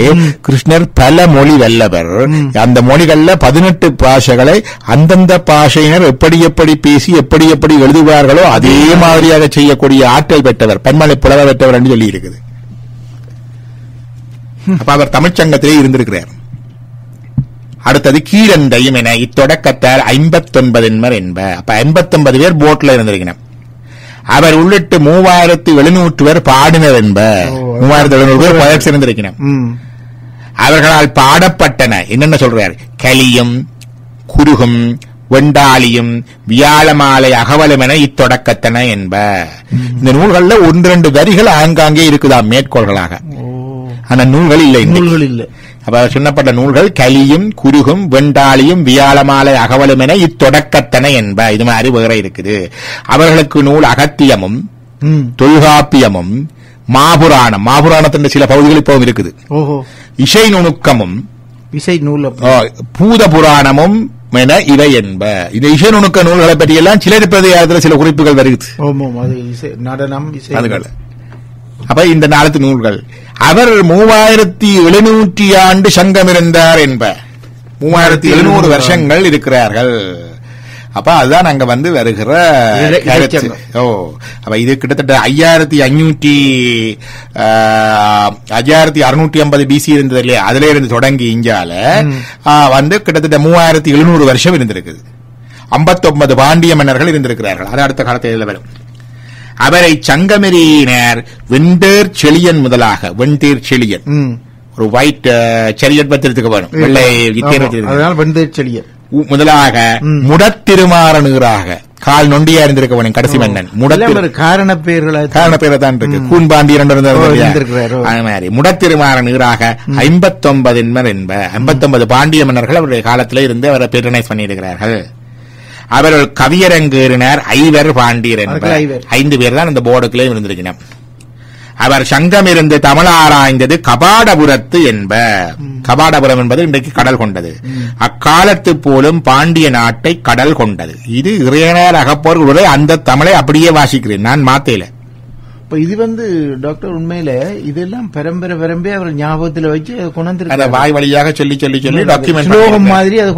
கிருஷ்ணர் பல மொழி வல்லவர். அந்த மொழிகள்ல பதினெட்டு பாஷைகளை அந்தந்த பாஷையினர் எப்படி எப்படி பேசி எப்படி எப்படி எழுதுவார்களோ அதே மாதிரியாக செய்யக்கூடிய ஆற்றல் பெற்றவர் பன்மலை புலவ பெற்றவர் என்று சொல்லி இருக்குது அப்ப அவர் தமிழ்ச்சங்கத்திலே இருந்திருக்கிறார். அடுத்தது கீழண்டையும் என இத்தொடக்கத்தால் ஐம்பத்தொன்பதின்மர் என்ப. அப்ப ஐம்பத்தொன்பது பேர் போட்ல இருந்திருக்கணும். அவர் உள்ளிட்டு மூவாயிரத்து எழுநூற்று பேர் பாடினர் என்ப. மூவாயிரத்து எழுநூறு பேர் பயிற்சி இருந்திருக்கணும். அவர்களால் பாடப்பட்டன என்னென்ன சொல்றார்? கலியும் குருகும் வெண்டாளியும் வியாழமாலை அகவலும் என இத்தொடக்கத்தன என்ப. இந்த நூல்கள்ல ஒன்று ரெண்டு வரிகள் ஆங்காங்கே இருக்குதாம் மேற்கோள்களாக. ஆனா நூல்கள் இல்லை. நூல்கள் இல்ல. அப்ப சொன்னப்பட்ட நூல்கள் கலியும் குருகும் வெண்டாளியும் வியாழமாலை அகவலும் என இத்தொடக்கத்தனை என்ப. இது மாதிரி வேற இருக்குது. அவர்களுக்கு நூல் அகத்தியமும். தொல்காப்பியமும் மாபுராணம். மாபுராணத்தின் சில பகுதிகள் இப்பவும் இருக்குது. இசை நுணுக்கமும் இசை நூல் பூத புராணமும் என இவை என்ப. இந்த இசை நுணுக்க நூல்களை பற்றி எல்லாம் சிலர் பிரதிகாரத்தில் சில குறிப்புகள் வருகிறது நடனம் இசை. அதுகள். அப்ப இந்த நாளத்து நூல்கள். அவர் மூவாயிரத்தி எழுநூற்றி ஆண்டு சங்கம் இருந்தார் என்ப. மூவாயிரத்தி எழுநூறு வருஷங்கள் இருக்கிறார்கள். அப்ப அதுதான் அங்க வந்து வருகிற. ஓ அப்ப இது கிட்டத்தட்ட ஐயாயிரத்தி அஞ்சூற்றி ஐயாயிரத்தி அறுநூற்றி ஐம்பது பிசி இருந்தது இல்லையா? அதுல இருந்து தொடங்கி இஞ்சால வந்து கிட்டத்தட்ட மூவாயிரத்தி எழுநூறு வருஷம் இருந்திருக்குது. ஐம்பத்தொன்பது பாண்டிய மன்னர்கள் இருந்திருக்கிறார்கள். அது அடுத்த காலத்தில் வரும். அவரை சங்கமெரியினர் வெண்டேர் செழியன் முதலாக வெண்டேர் செழியன். ஒரு ஒயிட் செரியட் பத்திரத்துக்கு வரும் வெள்ளை செழியர் உ- முதலாக. முடத்திருமாறனுகிறாக கால் நொண்டியா இருந்திருக்க வேணும் கடைசி மன்னன். ஒரு காரண பேர்களா? காரண பேரை தான் இருக்கு கூன்பாண்டி இரண்டு முடத்திருமாறன் ஈராக ஐம்பத்தொன்பது என்பர் என்ப ஐம்பத்தொன்பது பாண்டிய மன்னர்கள் அவருடைய காலத்திலே இருந்து அவரை பேட்டனைஸ் பண்ணியிருக்கிறார்கள். அவர்கள் கவியரங்கேறினார் ஐவர் பாண்டியர் என்ப அவர்கள் ஐவர். ஐந்து பேர் தான் இந்த போர்டுக்குள்ளே இருந்திருக்கணும் அவர் சங்கம் இருந்து தமிழ் ஆராய்ந்தது கபாடபுரத்து என்ப கபாடபுரம் என்பது இன்றைக்கு கடல் கொண்டது. அக்காலத்து போலும் பாண்டிய நாட்டை கடல் கொண்டது. இது இறையனர் அகப்போர்களுடைய அந்த தமிழை அப்படியே வாசிக்கிறேன். நான் மாத்தேல. இப்ப இது வந்து டாக்டர் உண்மையில இதெல்லாம் பரம்பரை பரம்பரை அவர் ஞாபகத்துல வச்சு கொண்டிருக்க வாய் வழியாக சொல்லி சொல்லி சொல்லி டாக்குமெண்ட் ஸ்லோகம் மாதிரி அதை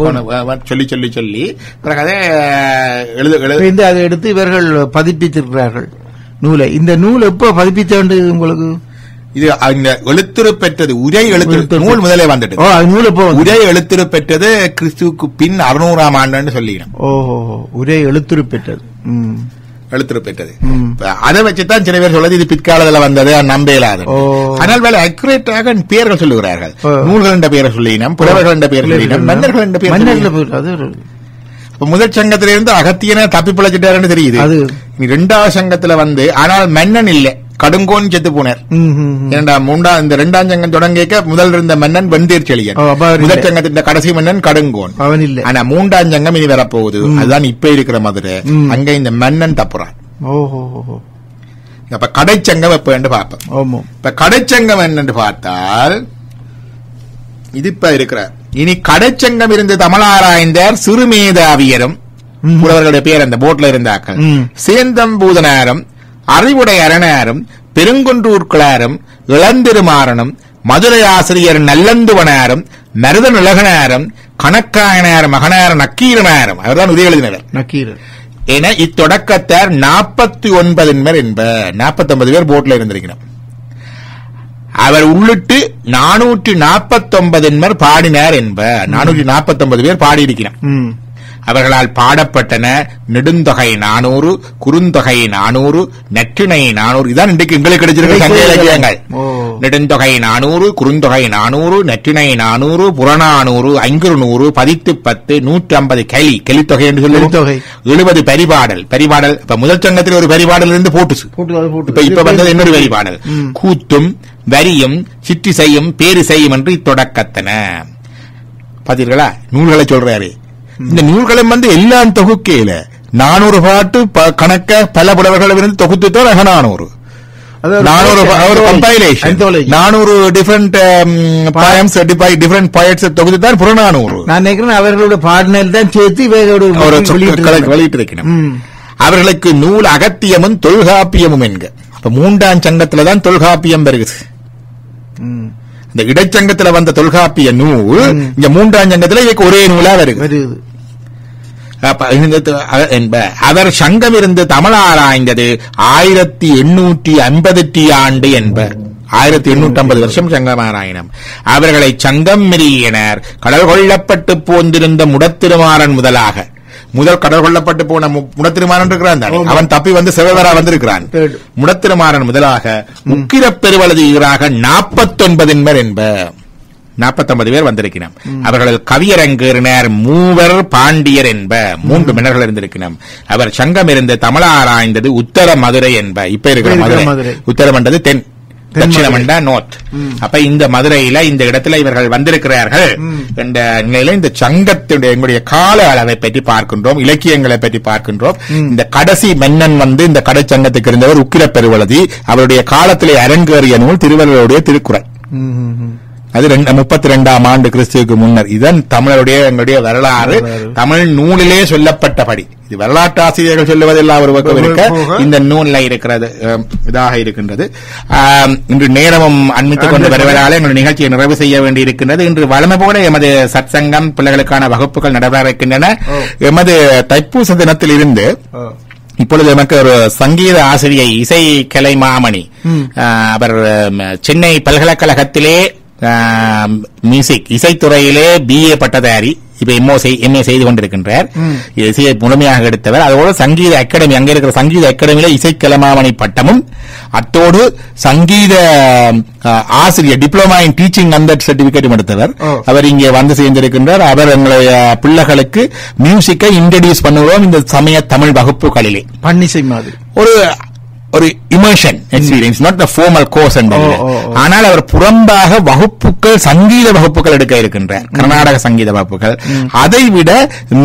வேணும் சொல்லி சொல்லி சொல்லி. பிறகு அதை எழுது அதை எடுத்து இவர்கள் பதிப்பித்திருக்கிறார்கள். நூலை. இந்த நூல் எப்ப வேண்டியது உங்களுக்கு? இது அந்த எழுத்துரு பெற்றது உரை எழுத்துரு நூல் முதலே வந்துட்டு. நூல் உரை எழுத்துரு பெற்றது கிறிஸ்துவுக்கு பின் அறுநூறாம் ஆண்டுன்னு சொல்லிக்கணும் ஓஹோ உரை எழுத்துரு பெற்றது. எழுத்துரு பெற்றது. அதை வச்சுதான் சில பேர் சொல்றது இது பிற்காலத்துல வந்தது நம்ப இயலாது ஓ. ஆனால் வேலை அக்யூரேட்டாக பெயர்கள் சொல்லுகிறார்கள். நூல்கள் என்ற பெயரை சொல்லினோம் புலவர்கள் என்ற பெயர் சொல்லினோம் மன்னர்கள் என்ற பெயர் முதல் சங்கத்திலிருந்து அகத்தியனை தப்பி பிழைச்சிட்டாருன்னு தெரியுது ரெண்டாவது சங்கத்துல வந்து ஆனால் மன்னன் இல்ல. கடுங்கோன் செத்து போனார். இரண்டாம் மூன்றாம் இந்த ரெண்டாம் சங்கம் தொடங்கிக்க முதல் இருந்த மன்னன் வெந்தீர் செழியன் முதல். சங்கத்தின் கடைசி மன்னன் கடுங்கோன் அவன் இல்ல ஆனா மூன்றாம் சங்கம் இனி வரப்போகுது அதுதான் இப்ப இருக்கிற மதுரை. அங்க இந்த மன்னன் தப்புறான் ஓஹோ. அப்ப கடைச்சங்கம் எப்ப என்று பார்ப்போம் இப்ப கடைச்சங்கம் என்னன்னு பார்த்தால் இது இப்ப இருக்கிற இனி கடைச்சங்கம் இருந்து தமிழாராய்ந்தார் சிறுமேதாவியரும். புலவர்களுடைய பேர் அந்த போட்ல இருந்தாக்கள் ம். சேந்தம்பூதனாரும் அறிவுடை அரணாரும் பெருங்குன்றூர்கிளாரும் இளந்திருமாறனும் மதுரை ஆசிரியர் நல்லந்துவனாரும் மருத நிலகனாரும் கணக்காயனார் மகனார் நக்கீரனாரும் அவர்தான் உதவி எழுதினவர். நக்கீரர். என இத்தொடக்கத்தார் நாற்பத்தி ஒன்பது என்ப நாற்பத்தி ஒன்பது பேர் போட்ல இருந்திருக்கணும். அவர் உள்ளிட்டு நானூற்றி நாற்பத்தி ஒன்பது பாடினார் என்ப நானூற்றி நாற்பத்தி ஒன்பது பேர் பாடியிருக்கிறார் அவர்களால் பாடப்பட்டன நெடுந்தொகை நானூறு குறுந்தொகை நானூறு நற்றிணை நானூறு. இதான் இன்றைக்கு எங்களுக்கு கிடைச்சிருக்க சங்க இலக்கியங்கள். நெடுந்தொகை நானூறு குறுந்தொகை நானூறு நற்றிணை நானூறு புறநானூறு ஐங்குறு நூறு பதித்து பத்து நூற்றி ஐம்பது கெளி கெளித்தொகை என்று. சொல்லி எழுபது பரிபாடல். பரிபாடல் இப்ப முதல் சங்கத்தில் ஒரு பரிபாடல் இருந்து போட்டுச்சு இப்ப இப்ப வந்தது இன்னொரு வரிபாடல் ம். கூத்தும் வரியும் சிற்றிசையும் பேரிசையும் என்று தொடக்கத்தன பாத்தீர்களா? நூல்களை சொல்றாரு. இந்த நூல்களும் வந்து எல்லாம் தொகுக்கையில நானூறு பாட்டு கணக்க பல புலவர்களும் இருந்து தொகுத்துத்தான் அகநானூறு அது ஒரு நானூறு ஒரு கம்பைலேஷன். நானூறு டிஃபரெண்ட் பாயம்ஸ் டிஃபரெண்ட் பாயட்ஸ் தொகுத்துத்தான் புறநானூறு நான் நினைக்கிறேன் அவர்களோட பாடினல் தான் சேர்த்து வெளியிட்டு வெளியிட்டிருக்கணும். ம். அவர்களுக்கு நூல் அகத்தியமும் தொல்காப்பியமும் என்க. அப்ப மூன்றாம் சங்கத்துல தான் தொல்காப்பியம் வருகுது ம். இந்த இடைச்சங்கத்துல வந்த தொல்காப்பிய நூல் இந்த மூன்றாம் சங்கத்துல இதுக்கு ஒரே நூலா வருது வருது அப்ப இந்த த- அ- என்ப அவர் சங்கம் இருந்து தமிழ் ஆராய்ந்தது ஆயிரத்தி எண்ணூற்றி ஐம்பத்தி ஆண்டு என்ப. ஆயிரத்தி எண்ணூற்றி ஐம்பது வருஷம் சங்கம் ஆராயினம் அவர்களை சங்கம் மிரியனர் கடல் கொள்ளப்பட்டு போந்திருந்த முடத்திருமாறன் முதலாக. முதல் கடல் கொள்ளப்பட்டு போன முடத்திருமாறன் இருக்கிறான்? அவன் தப்பி வந்து சிவவரா வந்திருக்கிறான். முடத்திருமாறன் முதலாக உக்கிரப் பெருவலது ஈராக நாற்பத்தொன்பது என்ப. நாற்பத்தொன்பது பேர் வந்திருக்கிறோம் அவர்கள் கவியரங்கேறினர் மூவர் பாண்டியர் என்ப மூன்று மன்னர்கள் இருந்திருக்கிறோம் அவர் சங்கம் இருந்து தமிழ் ஆராய்ந்தது உத்தர மதுரை என்ப இப்ப இருக்கிற மதுரை. மதுரை. உத்தரம் என்றது தென் தட்சிணம் என்றா நோர்த் அப்ப இந்த மதுரையில இந்த இடத்துல இவர்கள் வந்திருக்கிறார்கள் என்ற நிலையில இந்த சங்கத்துடைய எங்களுடைய கால அளவை பற்றி பார்க்கின்றோம் இலக்கியங்களை பற்றி பார்க்கின்றோம். இந்த கடைசி மன்னன் வந்து இந்த கடைச்சங்கத்துக்கு இருந்தவர் உக்கிர பெருவளதி அவருடைய காலத்திலே அரங்கேறிய நூல் திருவள்ளுவருடைய திருக்குறள். அது முப்பத்தி ரெண்டாம் ஆண்டு கிறிஸ்துவுக்கு முன்னர். இதன் தமிழருடைய எங்களுடைய வரலாறு. தமிழ் நூலிலே சொல்லப்பட்டபடி. இது வரலாற்று ஆசிரியர்கள் சொல்லுவதெல்லாம் ஒரு பக்கம் இருக்க. இந்த நூல்ல இருக்கிறது இதாக இருக்கின்றது. இன்று நேரமும் அண்மித்துக் கொண்டு வருவதால் எங்களுடைய நிகழ்ச்சியை நிறைவு செய்ய வேண்டி இருக்கின்றது இன்று வளமை போல எமது சத்சங்கம் பிள்ளைகளுக்கான வகுப்புகள் நடைபெற இருக்கின்றன எமது தைப்பூச தினத்தில் இருந்து. இப்பொழுது நமக்கு ஒரு சங்கீத ஆசிரியை இசை கலை மாமணி அவர் சென்னை பல்கலைக்கழகத்திலே மியூசிக் இசைத்துறையிலே பிஏ பட்டதாரி இப்ப எம்ஓ எம்ஏ செய்து கொண்டிருக்கின்றார். இசையை முழுமையாக எடுத்தவர். அதோடு சங்கீத அகாடமி அங்க இருக்கிற சங்கீத அகாடமியில இசைக்கலமாமணி பட்டமும் அத்தோடு சங்கீத ஆசிரியர் டிப்ளமா இன் டீச்சிங் அந்த சர்டிபிகேட்டும் எடுத்தவர். அவர் இங்கே வந்து சேர்ந்திருக்கின்றார். அவர் எங்களுடைய பிள்ளைகளுக்கு மியூசிக்கை இன்ட்ரடியூஸ் பண்ணுவோம் இந்த சமய தமிழ் வகுப்புகளிலே. பன்னிசை மாதிரி. ஒரு ஒரு immersion experience not the formal course. ஆனால் அவர் புறம்பாக வகுப்புகள் சங்கீத வகுப்புகள் எடுக்க இருக்கின்றார். கர்நாடக சங்கீத வகுப்புகள். அதை விட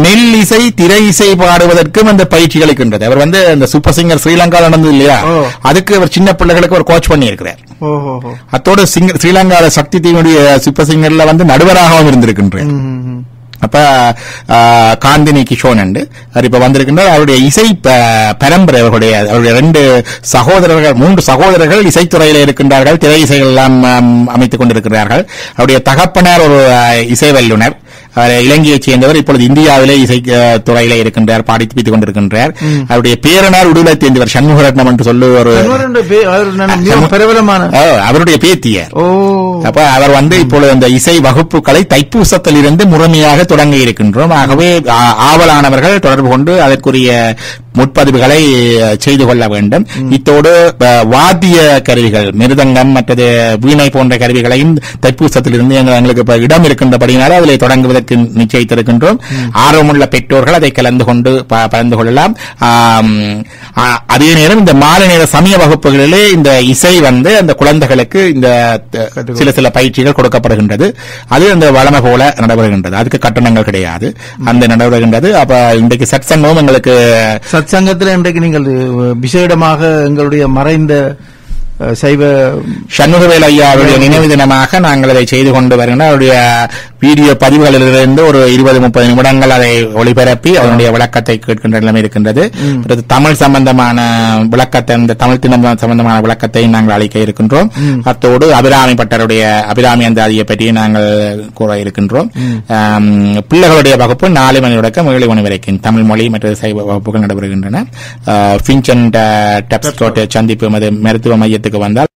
நெல் இசை திரை இசை பாடுவதற்கும் அந்த பயிற்சி அளிக்கின்றது. அவர் வந்து அந்த சூப்பர் சிங்கர் ஸ்ரீலங்கா நடந்தது இல்லையா. அதுக்கு அவர் சின்ன பிள்ளைகளுக்கு ஒரு கோச் பண்ணி இருக்கிறார் அத்தோடு சிங்க ஸ்ரீலங்கால சக்தி தீவுடைய சூப்பர் சிங்கர்ல வந்து நடுவராகவும் இருந்திருக்கின்றார். அப்ப காந்தினி கிஷோன் அண்டு. அவர் இப்ப வந்திருக்கின்றார். அவருடைய இசை ப- பரம்பரை அவருடைய அவருடைய ரெண்டு சகோதரர்கள் மூன்று சகோதரர்கள் இசைத்துறையில இருக்கின்றார்கள். திரை இசைகள் எல்லாம் அமைத்துக் கொண்டிருக்கிறார்கள். அவருடைய தகப்பனார் ஒரு இசை வல்லுநர் இலங்கையைச் சேர்ந்தவர் இப்பொழுது இந்தியாவிலே இசை துறையிலே இருக்கின்றார் பாடித்துக் கொண்டிருக்கின்றார். அவருடைய பேரனார் உடுலை தேர்ந்தவர் சண்முகரத்னம் என்று சொல்லி ஒரு கணவருடைய பே- அவர் நல்ல மிகவும் பிரபலமான ஆ, அவருடைய பேத்தியார். அப்ப அவர் வந்து இப்பொழுது அந்த இசை வகுப்புகளை தைப்பூசத்தில் இருந்து முழுமையாக தொடங்க இருக்கின்றோம். ஆகவே ஆவலானவர்கள் தொடர்பு கொண்டு அதற்குரிய முற்பதிவுகளை செய்து கொள்ள வேண்டும். இத்தோடு வாத்திய கருவிகள் மிருதங்கம் மற்றது வீணை போன்ற கருவிகளையும் தைப்பூசத்தில் இருந்து எங்க- எங்களுக்கு இடம் இருக்கின்றபடியினால அதில் தொடங்குவதற்கு நிச்சயித்திருக்கின்றோம். ஆர்வமுள்ள பெற்றோர்கள் அதை கலந்து கொண்டு பகிர்ந்து கொள்ளலாம். அதே நேரம் இந்த மாலை நேர சமய வகுப்புகளிலே இந்த இசை வந்து அந்த குழந்தைகளுக்கு இந்த சில சில பயிற்சிகள் கொடுக்கப்படுகின்றது. அது அந்த வளமை போல நடைபெறுகின்றது. அதுக்கு கட்டணங்கள் கிடையாது. அந்த நடைபெறுகின்றது. அப்ப இன்றைக்கு சத்சங்கமும் எங்களுக்கு சத் சங்கத்தில் இன்றைக்கு நீங்கள் விசேடமாக எங்களுடைய மறைந்த சைவ சண்முகவேல் ஐயா அவருடைய நினைவு தினமாக நாங்கள் அதை செய்து கொண்டு வருகின்றோம். அவருடைய வீடியோ பதிவுகளிலிருந்து ஒரு இருபது முப்பது நிமிடங்கள் அதை ஒளிபரப்பி அதனுடைய விளக்கத்தை கேட்கின்ற நிலைமை இருக்கின்றது. தமிழ் சம்பந்தமான விளக்கத்தை அந்த தமிழ் தினம் சம்பந்தமான விளக்கத்தை நாங்கள் அளிக்க இருக்கின்றோம். அத்தோடு அபிராமி பட்டருடைய அபிராமி அந்த அதியை பற்றி நாங்கள் கூற இருக்கின்றோம். பிள்ளைகளுடைய வகுப்பு நாலு மணி தொடக்கம் ஏழு மணி வரைக்கும் தமிழ் மொழி மற்றும் சைவ வகுப்புகள் நடைபெறுகின்றன. அண்ட் டெப்ஸ் சந்திப்பு மருத்துவ மையத்துக்கு வந்தால்